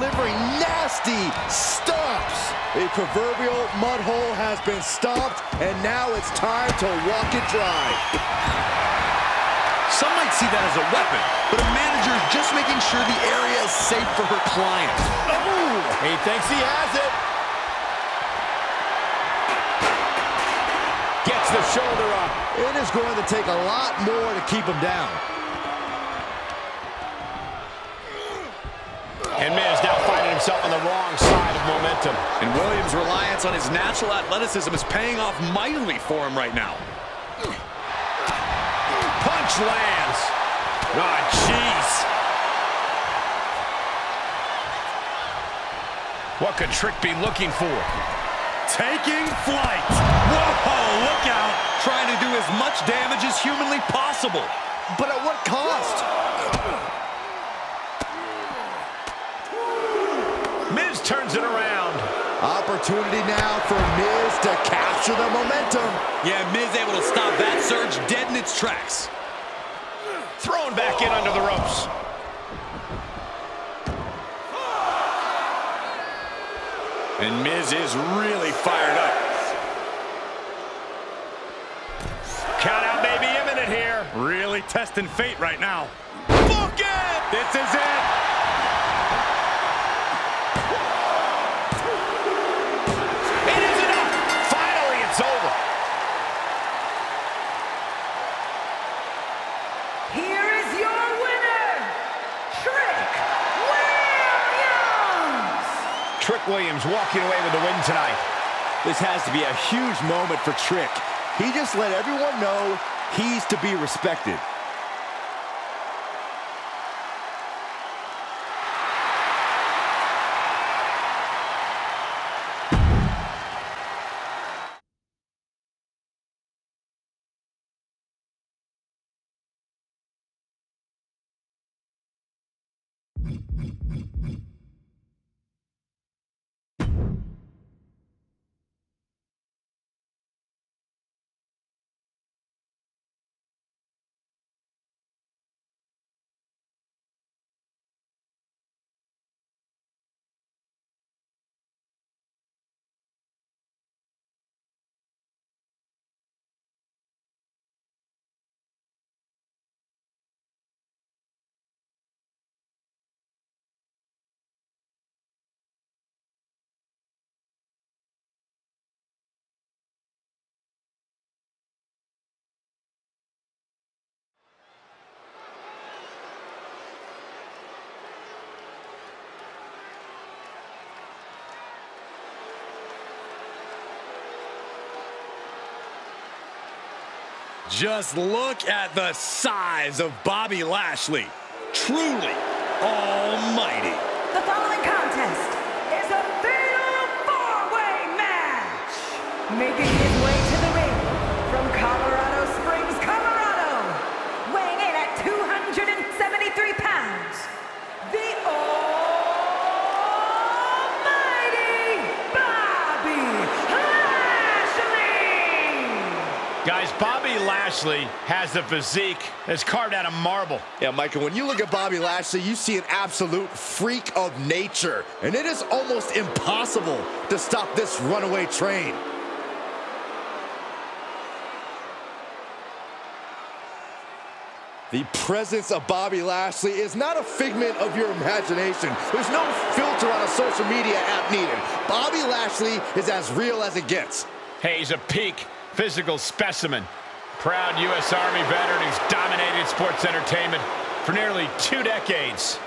Delivering nasty stomps. A proverbial mud hole has been stomped, and now it's time to walk it dry. Some might see that as a weapon, but a manager is just making sure the area is safe for her client. Ooh, he thinks he has it. Gets the shoulder up. It is going to take a lot more to keep him down. Himself on the wrong side of momentum. And Williams' reliance on his natural athleticism is paying off mightily for him right now. Punch lands. Oh, jeez. What could Trick be looking for? Taking flight. Whoa, look out. Trying to do as much damage as humanly possible. But at what cost? Turns it around. Opportunity now for Miz to capture the momentum. Yeah, Miz able to stop that surge dead in its tracks. Thrown back in under the ropes. And Miz is really fired up. Count out may be imminent here. Really testing fate right now. Book it! This is it. It Williams walking away with the win tonight. This has to be a huge moment for Trick. He just let everyone know he's to be respected. Just look at the size of Bobby Lashley. Truly almighty. The following contest is a fatal four-way match. Making his way to the ring from Colorado Springs, Colorado, weighing in at 273 pounds, the almighty Bobby Lashley! Guys, Bobby Lashley has the physique that's carved out of marble. Yeah, Michael, when you look at Bobby Lashley, you see an absolute freak of nature. And it is almost impossible to stop this runaway train. The presence of Bobby Lashley is not a figment of your imagination. There's no filter on a social media app needed. Bobby Lashley is as real as it gets. Hey, he's a peak physical specimen. Proud U.S. Army veteran who's dominated sports entertainment for nearly two decades.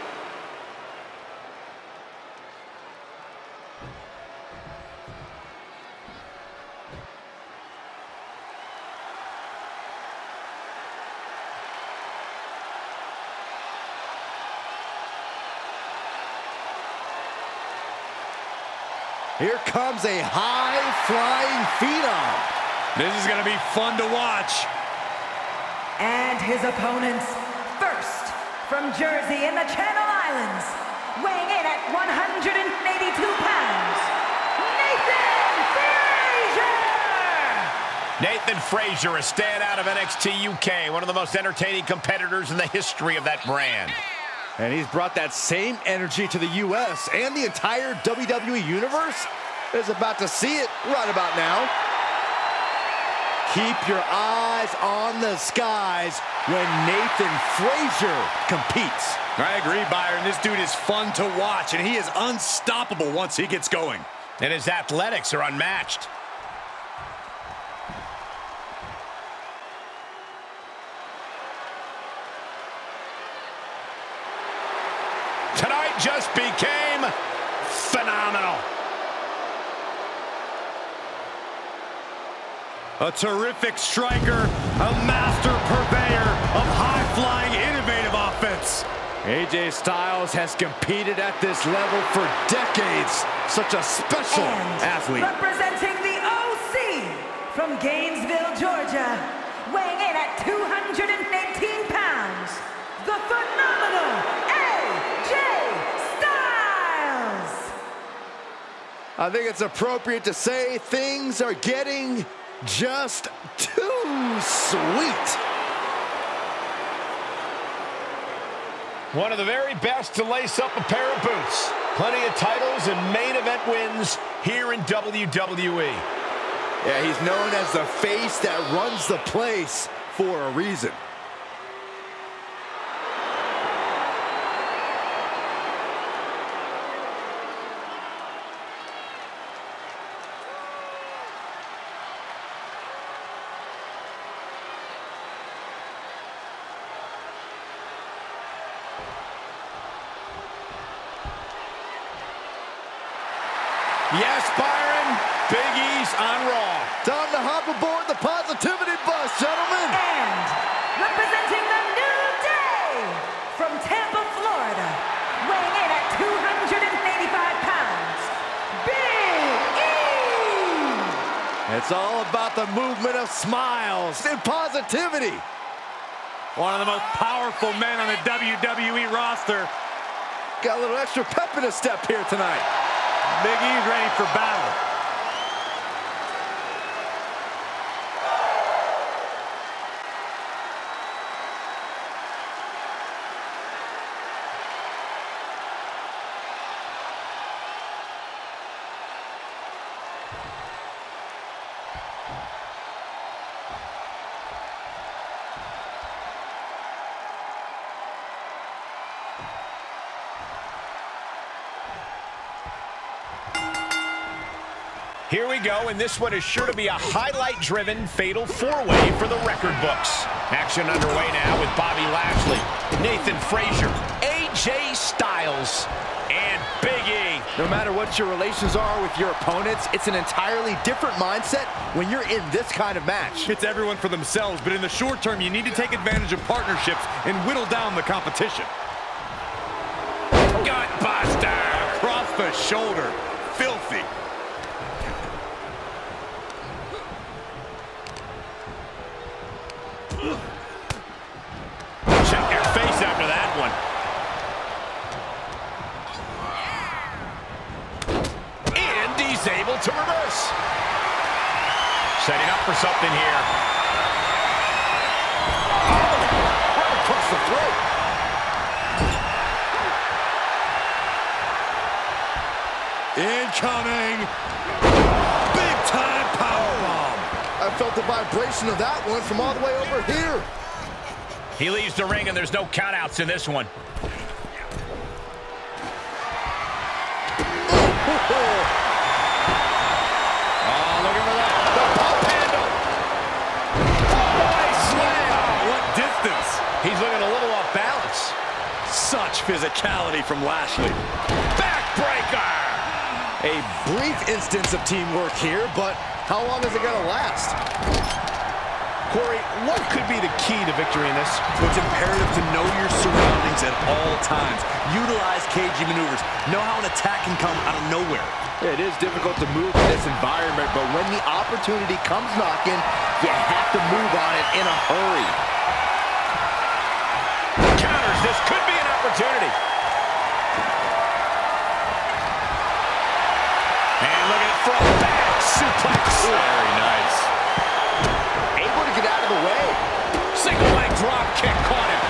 Here comes a high-flying phenom. This is going to be fun to watch. And his opponents, first, from Jersey in the Channel Islands, weighing in at 182 pounds, Nathan Frazer! Nathan Frazer, a standout of NXT UK, one of the most entertaining competitors in the history of that brand. And he's brought that same energy to the U.S. and the entire WWE Universe is about to see it right about now. Keep your eyes on the skies when Nathan Frazer competes. I agree, Byron. This dude is fun to watch, and he is unstoppable once he gets going. And his athletics are unmatched. Tonight just became phenomenal. A terrific striker, a master purveyor of high-flying, innovative offense. AJ Styles has competed at this level for decades. Such a special And athlete. representing the OC from Gainesville, Georgia, weighing in at 218 pounds, the phenomenal AJ Styles! I think it's appropriate to say things are getting just too sweet. One of the very best to lace up a pair of boots. Plenty of titles and main event wins here in WWE. Yeah, he's known as the face that runs the place for a reason. Movement of smiles and positivity. One of the most powerful men on the WWE roster. Got a little extra pep in his step here tonight. Big E's ready for battle. Here we go, and this one is sure to be a highlight-driven fatal four-way for the record books. Action underway now with Bobby Lashley, Nathan Frazer, AJ Styles, and Big E. No matter what your relations are with your opponents, it's an entirely different mindset when you're in this kind of match. It's everyone for themselves, but in the short term, you need to take advantage of partnerships and whittle down the competition. Gutbuster. Across the shoulder. Filthy. Check your face after that one. And he's able to reverse. Setting up for something here. Right across the throat. Incoming. Big time powerbomb. I felt the vibration of that one from all the way over here. He leaves the ring, and there's no countouts in this one. Oh, oh looking for that. The pump handle. Oh, nice slam. Oh, what distance? He's looking a little off balance. Such physicality from Lashley. Backbreaker. A brief instance of teamwork here, but how long is it going to last? Corey, what could be the key to victory in this? It's imperative to know your surroundings at all times. Utilize cagey maneuvers. Know how an attack can come out of nowhere. It is difficult to move in this environment, but when the opportunity comes knocking, you have to move on it in a hurry. Counters. This could be an opportunity. And look at it from back suplex. Very nice. Able to get out of the way. Single leg drop kick caught him.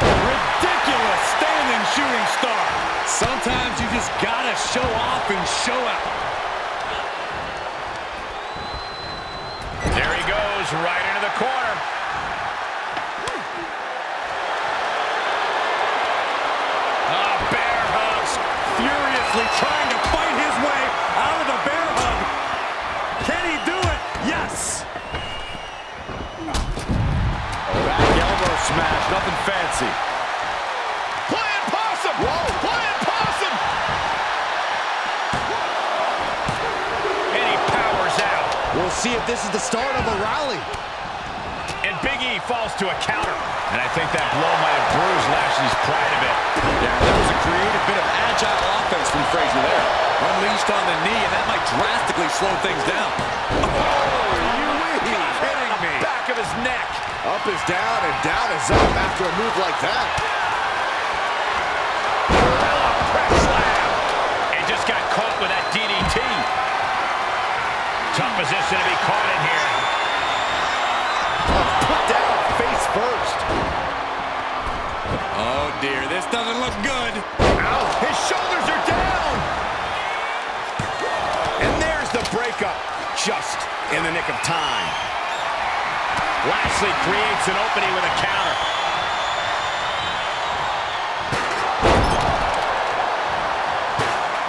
Ridiculous standing shooting star. Sometimes you just gotta show off and show out. There he goes, right into the corner. Smash, nothing fancy. Flying possum. Whoa. Flying possum. And he powers out. We'll see if this is the start of a rally. And Big E falls to a counter. And I think that blow might have bruised Lashley's pride a bit. Yeah, that was a creative bit of agile offense from Frazer there. Unleashed on the knee, and that might drastically slow things down. Oh, Hitting me. Back of his neck. Up is down and down is up after a move like that. Gorilla press slam. And just got caught with that DDT. Tough position to be caught in here. Put down face first. Oh, dear, this doesn't look good. Ow. His shoulders are down. And there's the breakup. Just in the nick of time. Lashley creates an opening with a counter.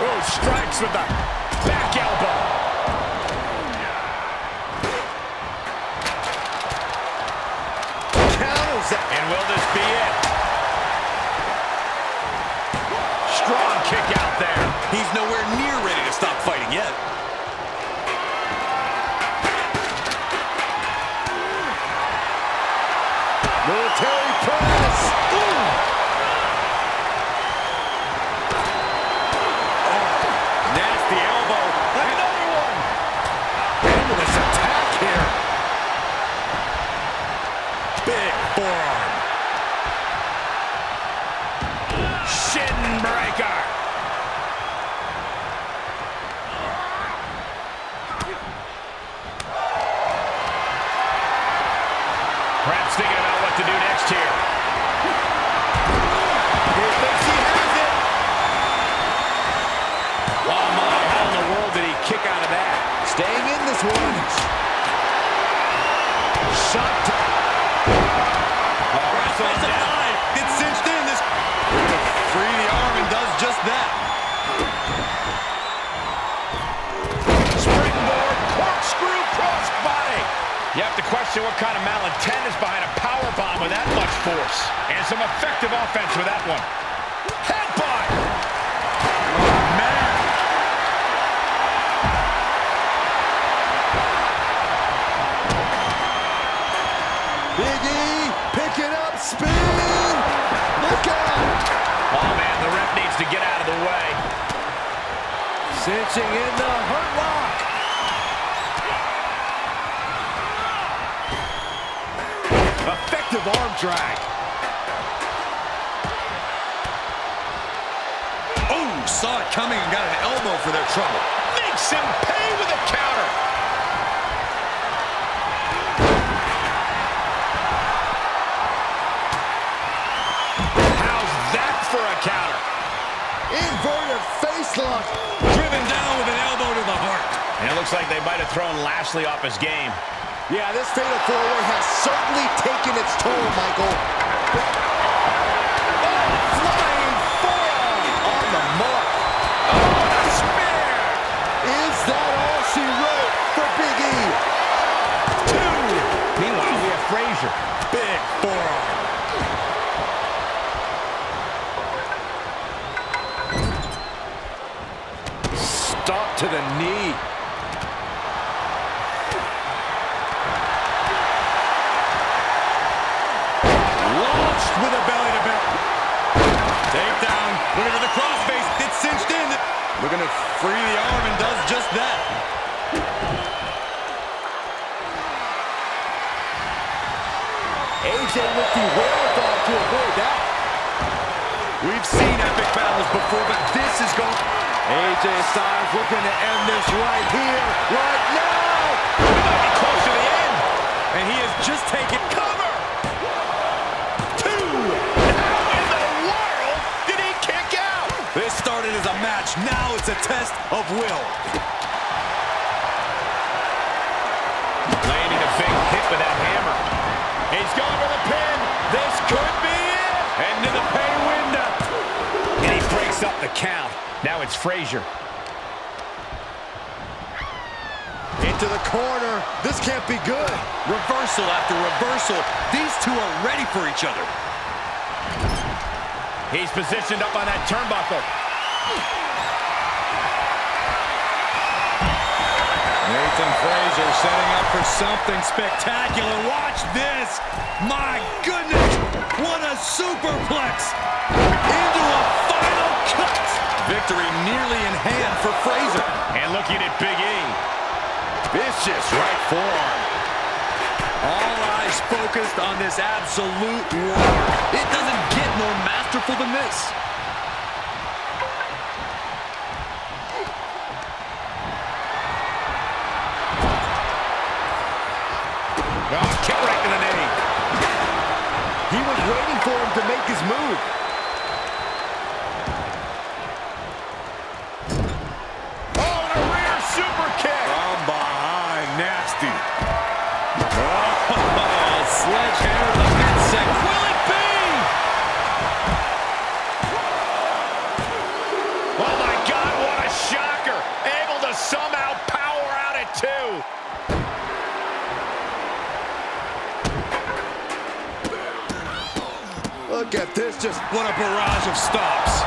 Oh, strikes with the back elbow. Counters it. And will this be it? Strong kick out there. He's nowhere near ready to stop Valentin is behind a power bomb with that much force. And some effective offense with that one. Headbutt! Oh, man. Big E picking up speed. Look out! Oh, man, the ref needs to get out of the way. Cinching in the hurt line. Effective arm drag. Oh, saw it coming and got an elbow for their trouble. Makes him pay with a counter. How's that for a counter? Inverted face lock. Driven down with an elbow to the heart. And it looks like they might have thrown Lashley off his game. Yeah, this fatal four-way has certainly taken its toll, Michael. Oh, flying forearm on the mark. Oh, a spear. Is that all she wrote for Big E? Two. Meanwhile, we have Frazer. Big forearm. Looking to free the arm and does just that. AJ with the wherewithal to avoid that. We've seen epic battles before, but this is going... AJ Styles looking to end this right here, right now. We might be close to the end. And he has just taken cover. Match. Now it's a test of will. Landing a big hit with that hammer. He's going for the pin. This could be it. Into the pay window. And he breaks up the count. Now it's Frazer. Into the corner. This can't be good. Reversal after reversal. These two are ready for each other. He's positioned up on that turnbuckle. Nathan Frazer setting up for something spectacular. Watch this. My goodness. What a superplex. Into a final cut. Victory nearly in hand for Frazer. And looking at Big E. Vicious right forearm. All eyes focused on this absolute war. It doesn't get more masterful than this. Waiting for him to make his move. Just What a barrage of stops.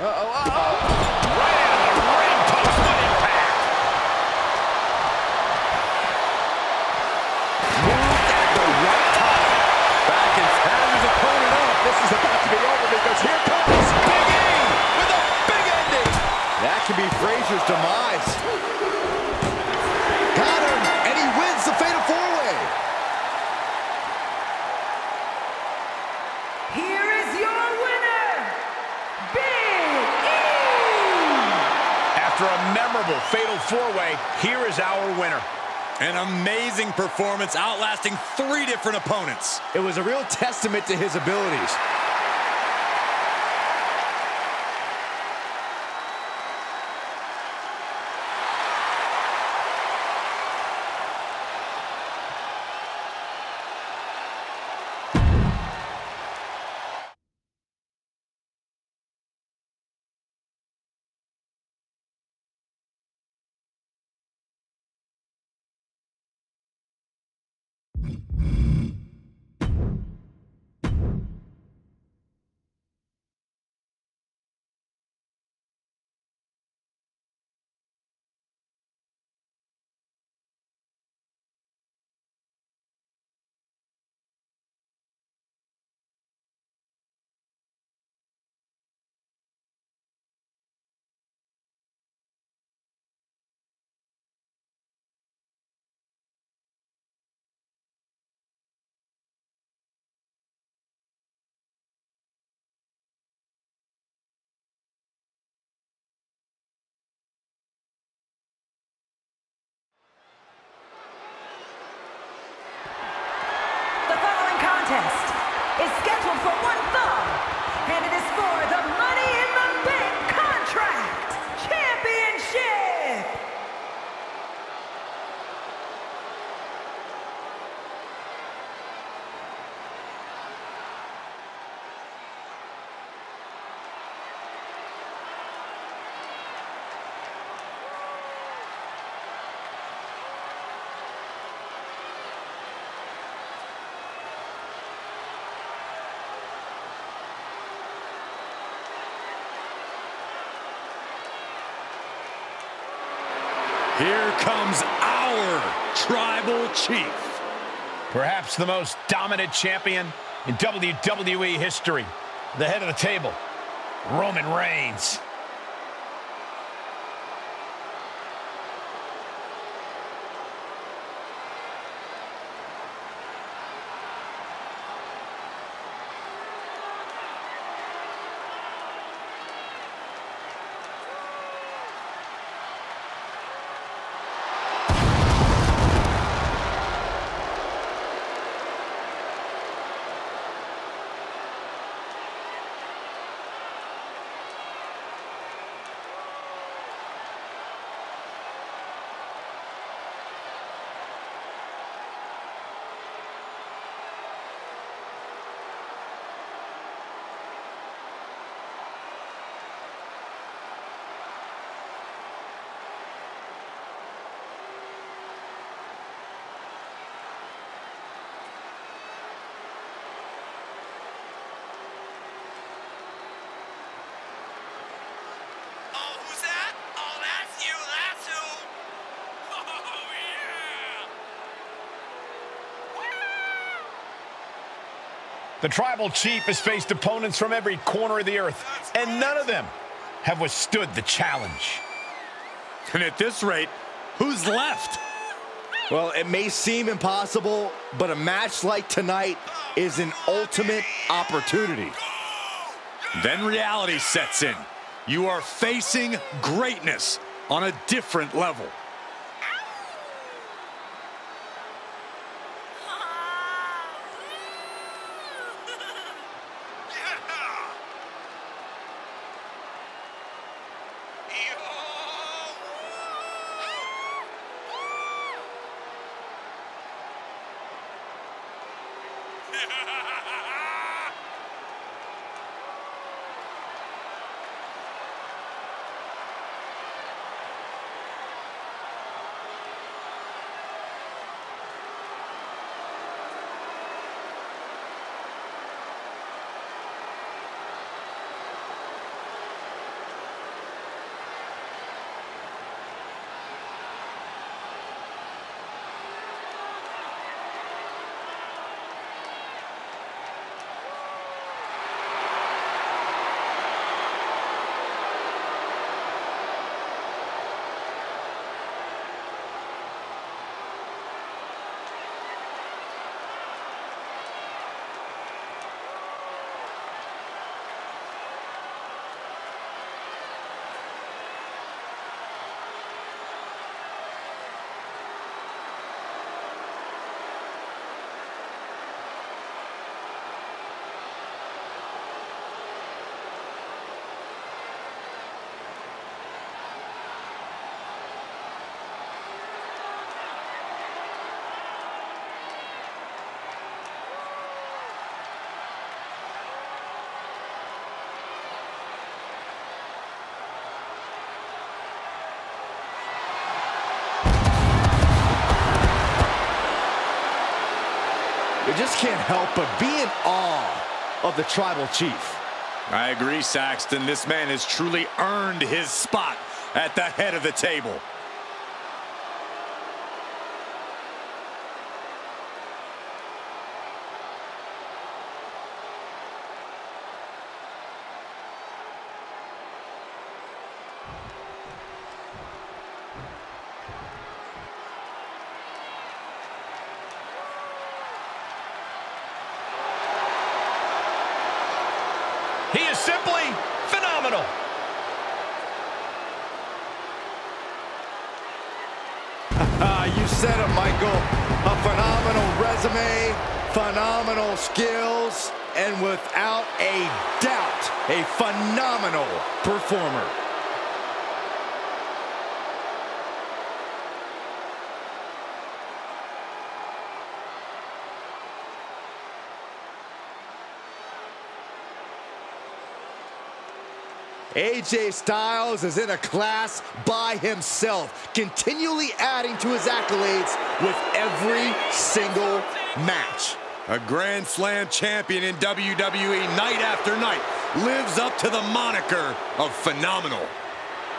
Right into the ring post with impact. moved at the right time. Back and tears his opponent up. This is about to be over because here comes Big E with a big ending. That could be Frazer's demise. Got him, and he wins the Fatal Four-Way. Here is your winner, Big E! After a memorable fatal four-way, here is our winner. An amazing performance, outlasting three different opponents. It was a real testament to his abilities. Here comes our Tribal Chief. Perhaps the most dominant champion in WWE history. The head of the table, Roman Reigns. Oh, who's that? Oh, that's you, that's who. Oh, yeah. The Tribal Chief has faced opponents from every corner of the earth, and none of them have withstood the challenge. And at this rate, who's left? Well, it may seem impossible, but a match like tonight is an ultimate opportunity. Then reality sets in. You are facing greatness on a different level. The Tribal Chief. I agree, Saxton. This man has truly earned his spot at the head of the table. He is simply phenomenal. Ah, you said it, Michael. A phenomenal resume, phenomenal skills, and without a doubt, a phenomenal performer. AJ Styles is in a class by himself, continually adding to his accolades with every single match. A Grand Slam champion in WWE night after night lives up to the moniker of phenomenal.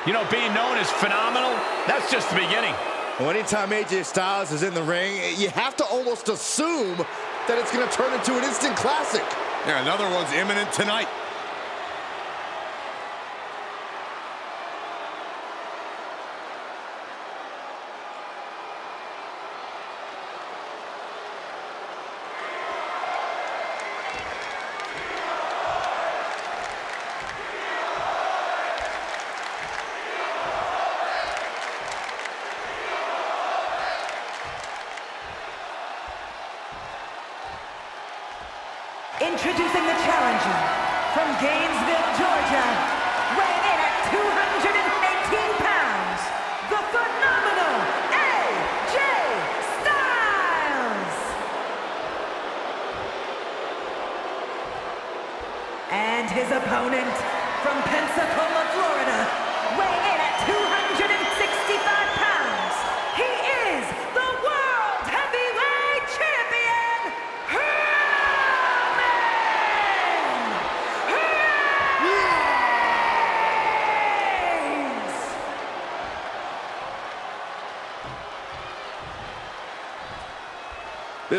You know, being known as phenomenal That's just the beginning. Well, anytime AJ Styles is in the ring, you have to almost assume that it's going to turn into an instant classic. Yeah, another one's imminent tonight.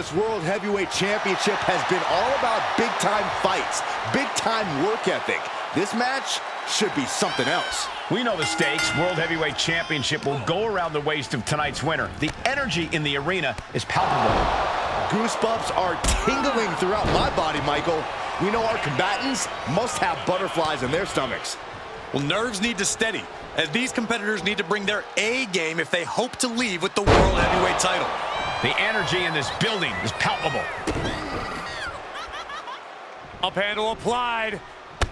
This World Heavyweight Championship has been all about big-time fights, big-time work ethic. This match should be something else. We know the stakes. World Heavyweight Championship will go around the waist of tonight's winner. The energy in the arena is palpable. Goosebumps are tingling throughout my body, Michael. We know our combatants must have butterflies in their stomachs. Well, nerves need to steady, as these competitors need to bring their A game if they hope to leave with the World Heavyweight title. The energy in this building is palpable. Up handle applied.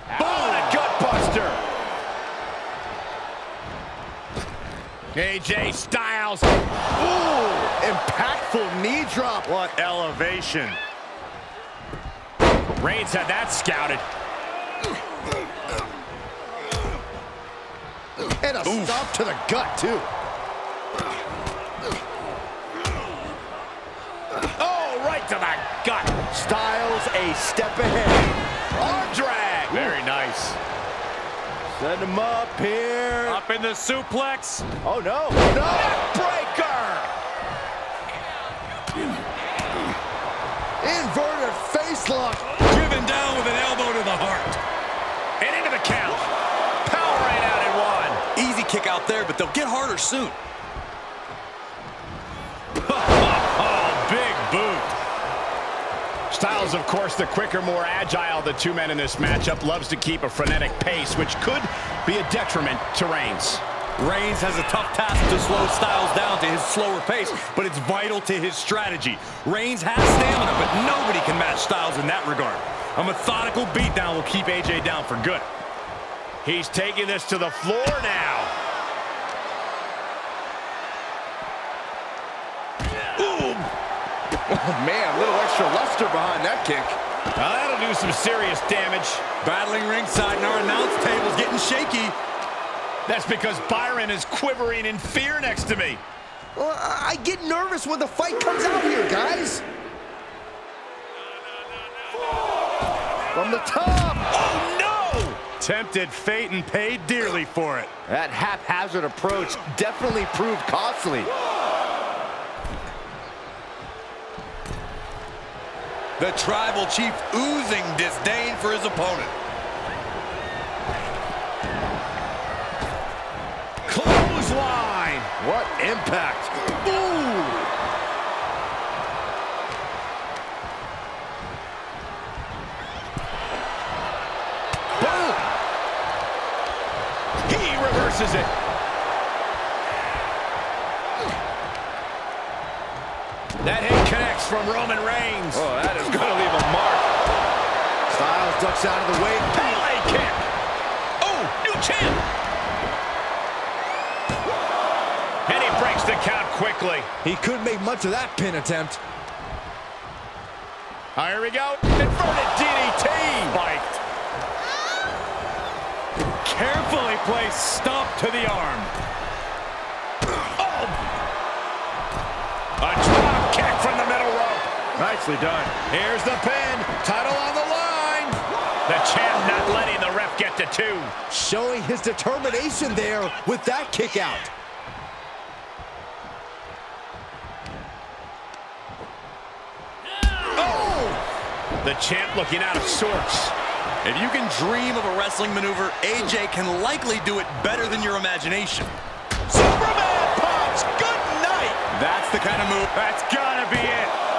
Oh, Boom, a gutbuster. AJ Styles. Ooh, impactful knee drop. What elevation. Reigns had that scouted. And a stop to the gut, too. Oh, right to the gut. Styles a step ahead. Arm drag. Very nice. Send him up here. Up in the suplex. Oh, no. No. Breaker. Inverted face lock. Driven down with an elbow to the heart. And into the count. Power right out in one. Easy kick out there, but they'll get harder soon. Oh, big boot. Styles, of course, the quicker, more agile the two men in this matchup, loves to keep a frenetic pace, which could be a detriment to Reigns. Reigns has a tough task to slow Styles down to his slower pace, but it's vital to his strategy. Reigns has stamina, but nobody can match Styles in that regard. A methodical beatdown will keep AJ down for good. He's taking this to the floor now. Oh, man, extra luster behind that kick. Now, that'll do some serious damage. Battling ringside and our announce table's getting shaky. That's because Byron is quivering in fear next to me. Well, I I get nervous when the fight comes out here, guys. From the top. Oh, no! Tempted fate and paid dearly for it. That haphazard approach definitely proved costly. The tribal chief oozing disdain for his opponent. Clothesline! What impact. Ooh. Boom! He reverses it. That from Roman Reigns. Oh, that is going to leave a mark. Styles ducks out of the way. Pele kick. Oh, new champ. And he breaks the count quickly. He couldn't make much of that pin attempt. Oh, here we go. Inverted DDT. Spiked. Carefully placed stomp to the arm. nicely done. Here's the pin. Title on the line. The champ not letting the ref get to two. Showing his determination there with that kick out. Oh! The champ looking out of sorts. If you can dream of a wrestling maneuver, AJ can likely do it better than your imagination. Superman punch! Good night! That's the kind of move. That's gotta be it.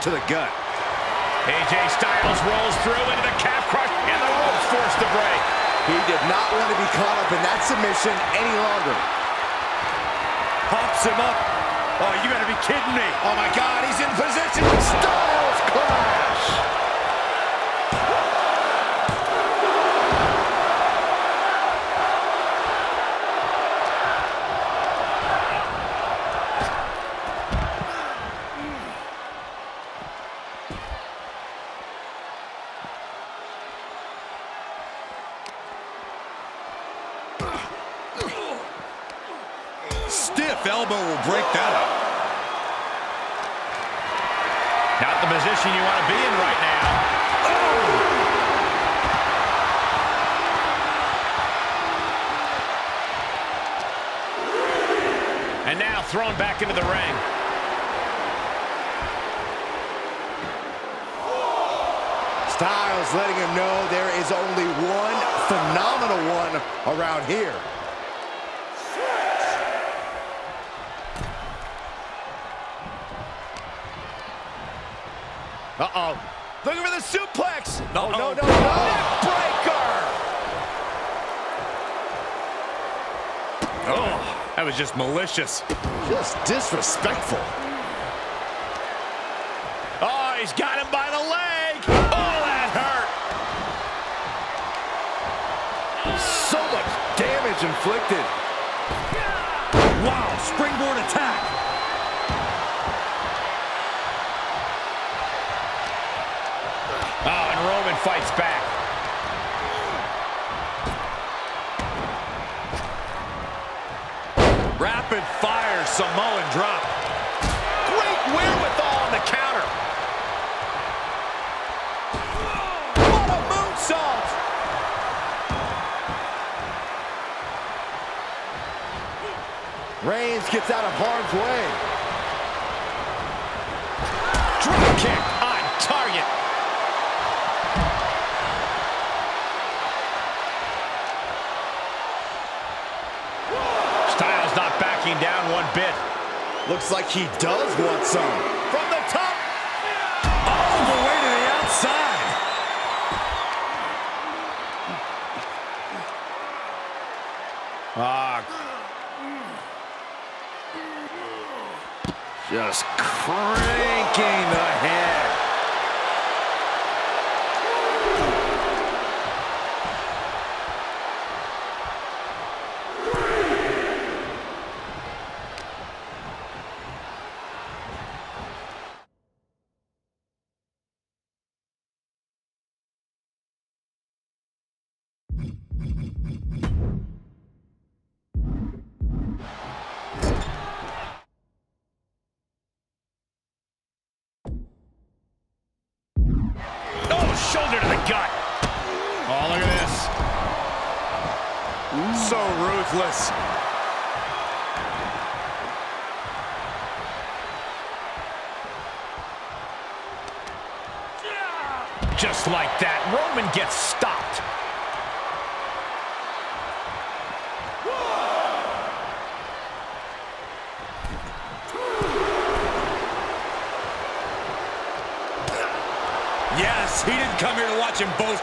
To the gut. AJ Styles rolls through into the calf crush, and the ropes forced to break. He did not want to be caught up in that submission any longer. Pops him up. Oh, you gotta be kidding me. Oh my God, he's in position. Styles clash. Around here. Uh-oh. Looking for the suplex. No, oh, no, no, no. Breaker. Oh, that was just malicious. Just disrespectful. Oh, he's got damage inflicted. Wow, springboard attack. Oh, and Roman fights back. Rapid fire Samoan drop. Reigns gets out of harm's way. Drop kick on target. Styles not backing down one bit. Looks like he does want some. Just cranking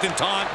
watch him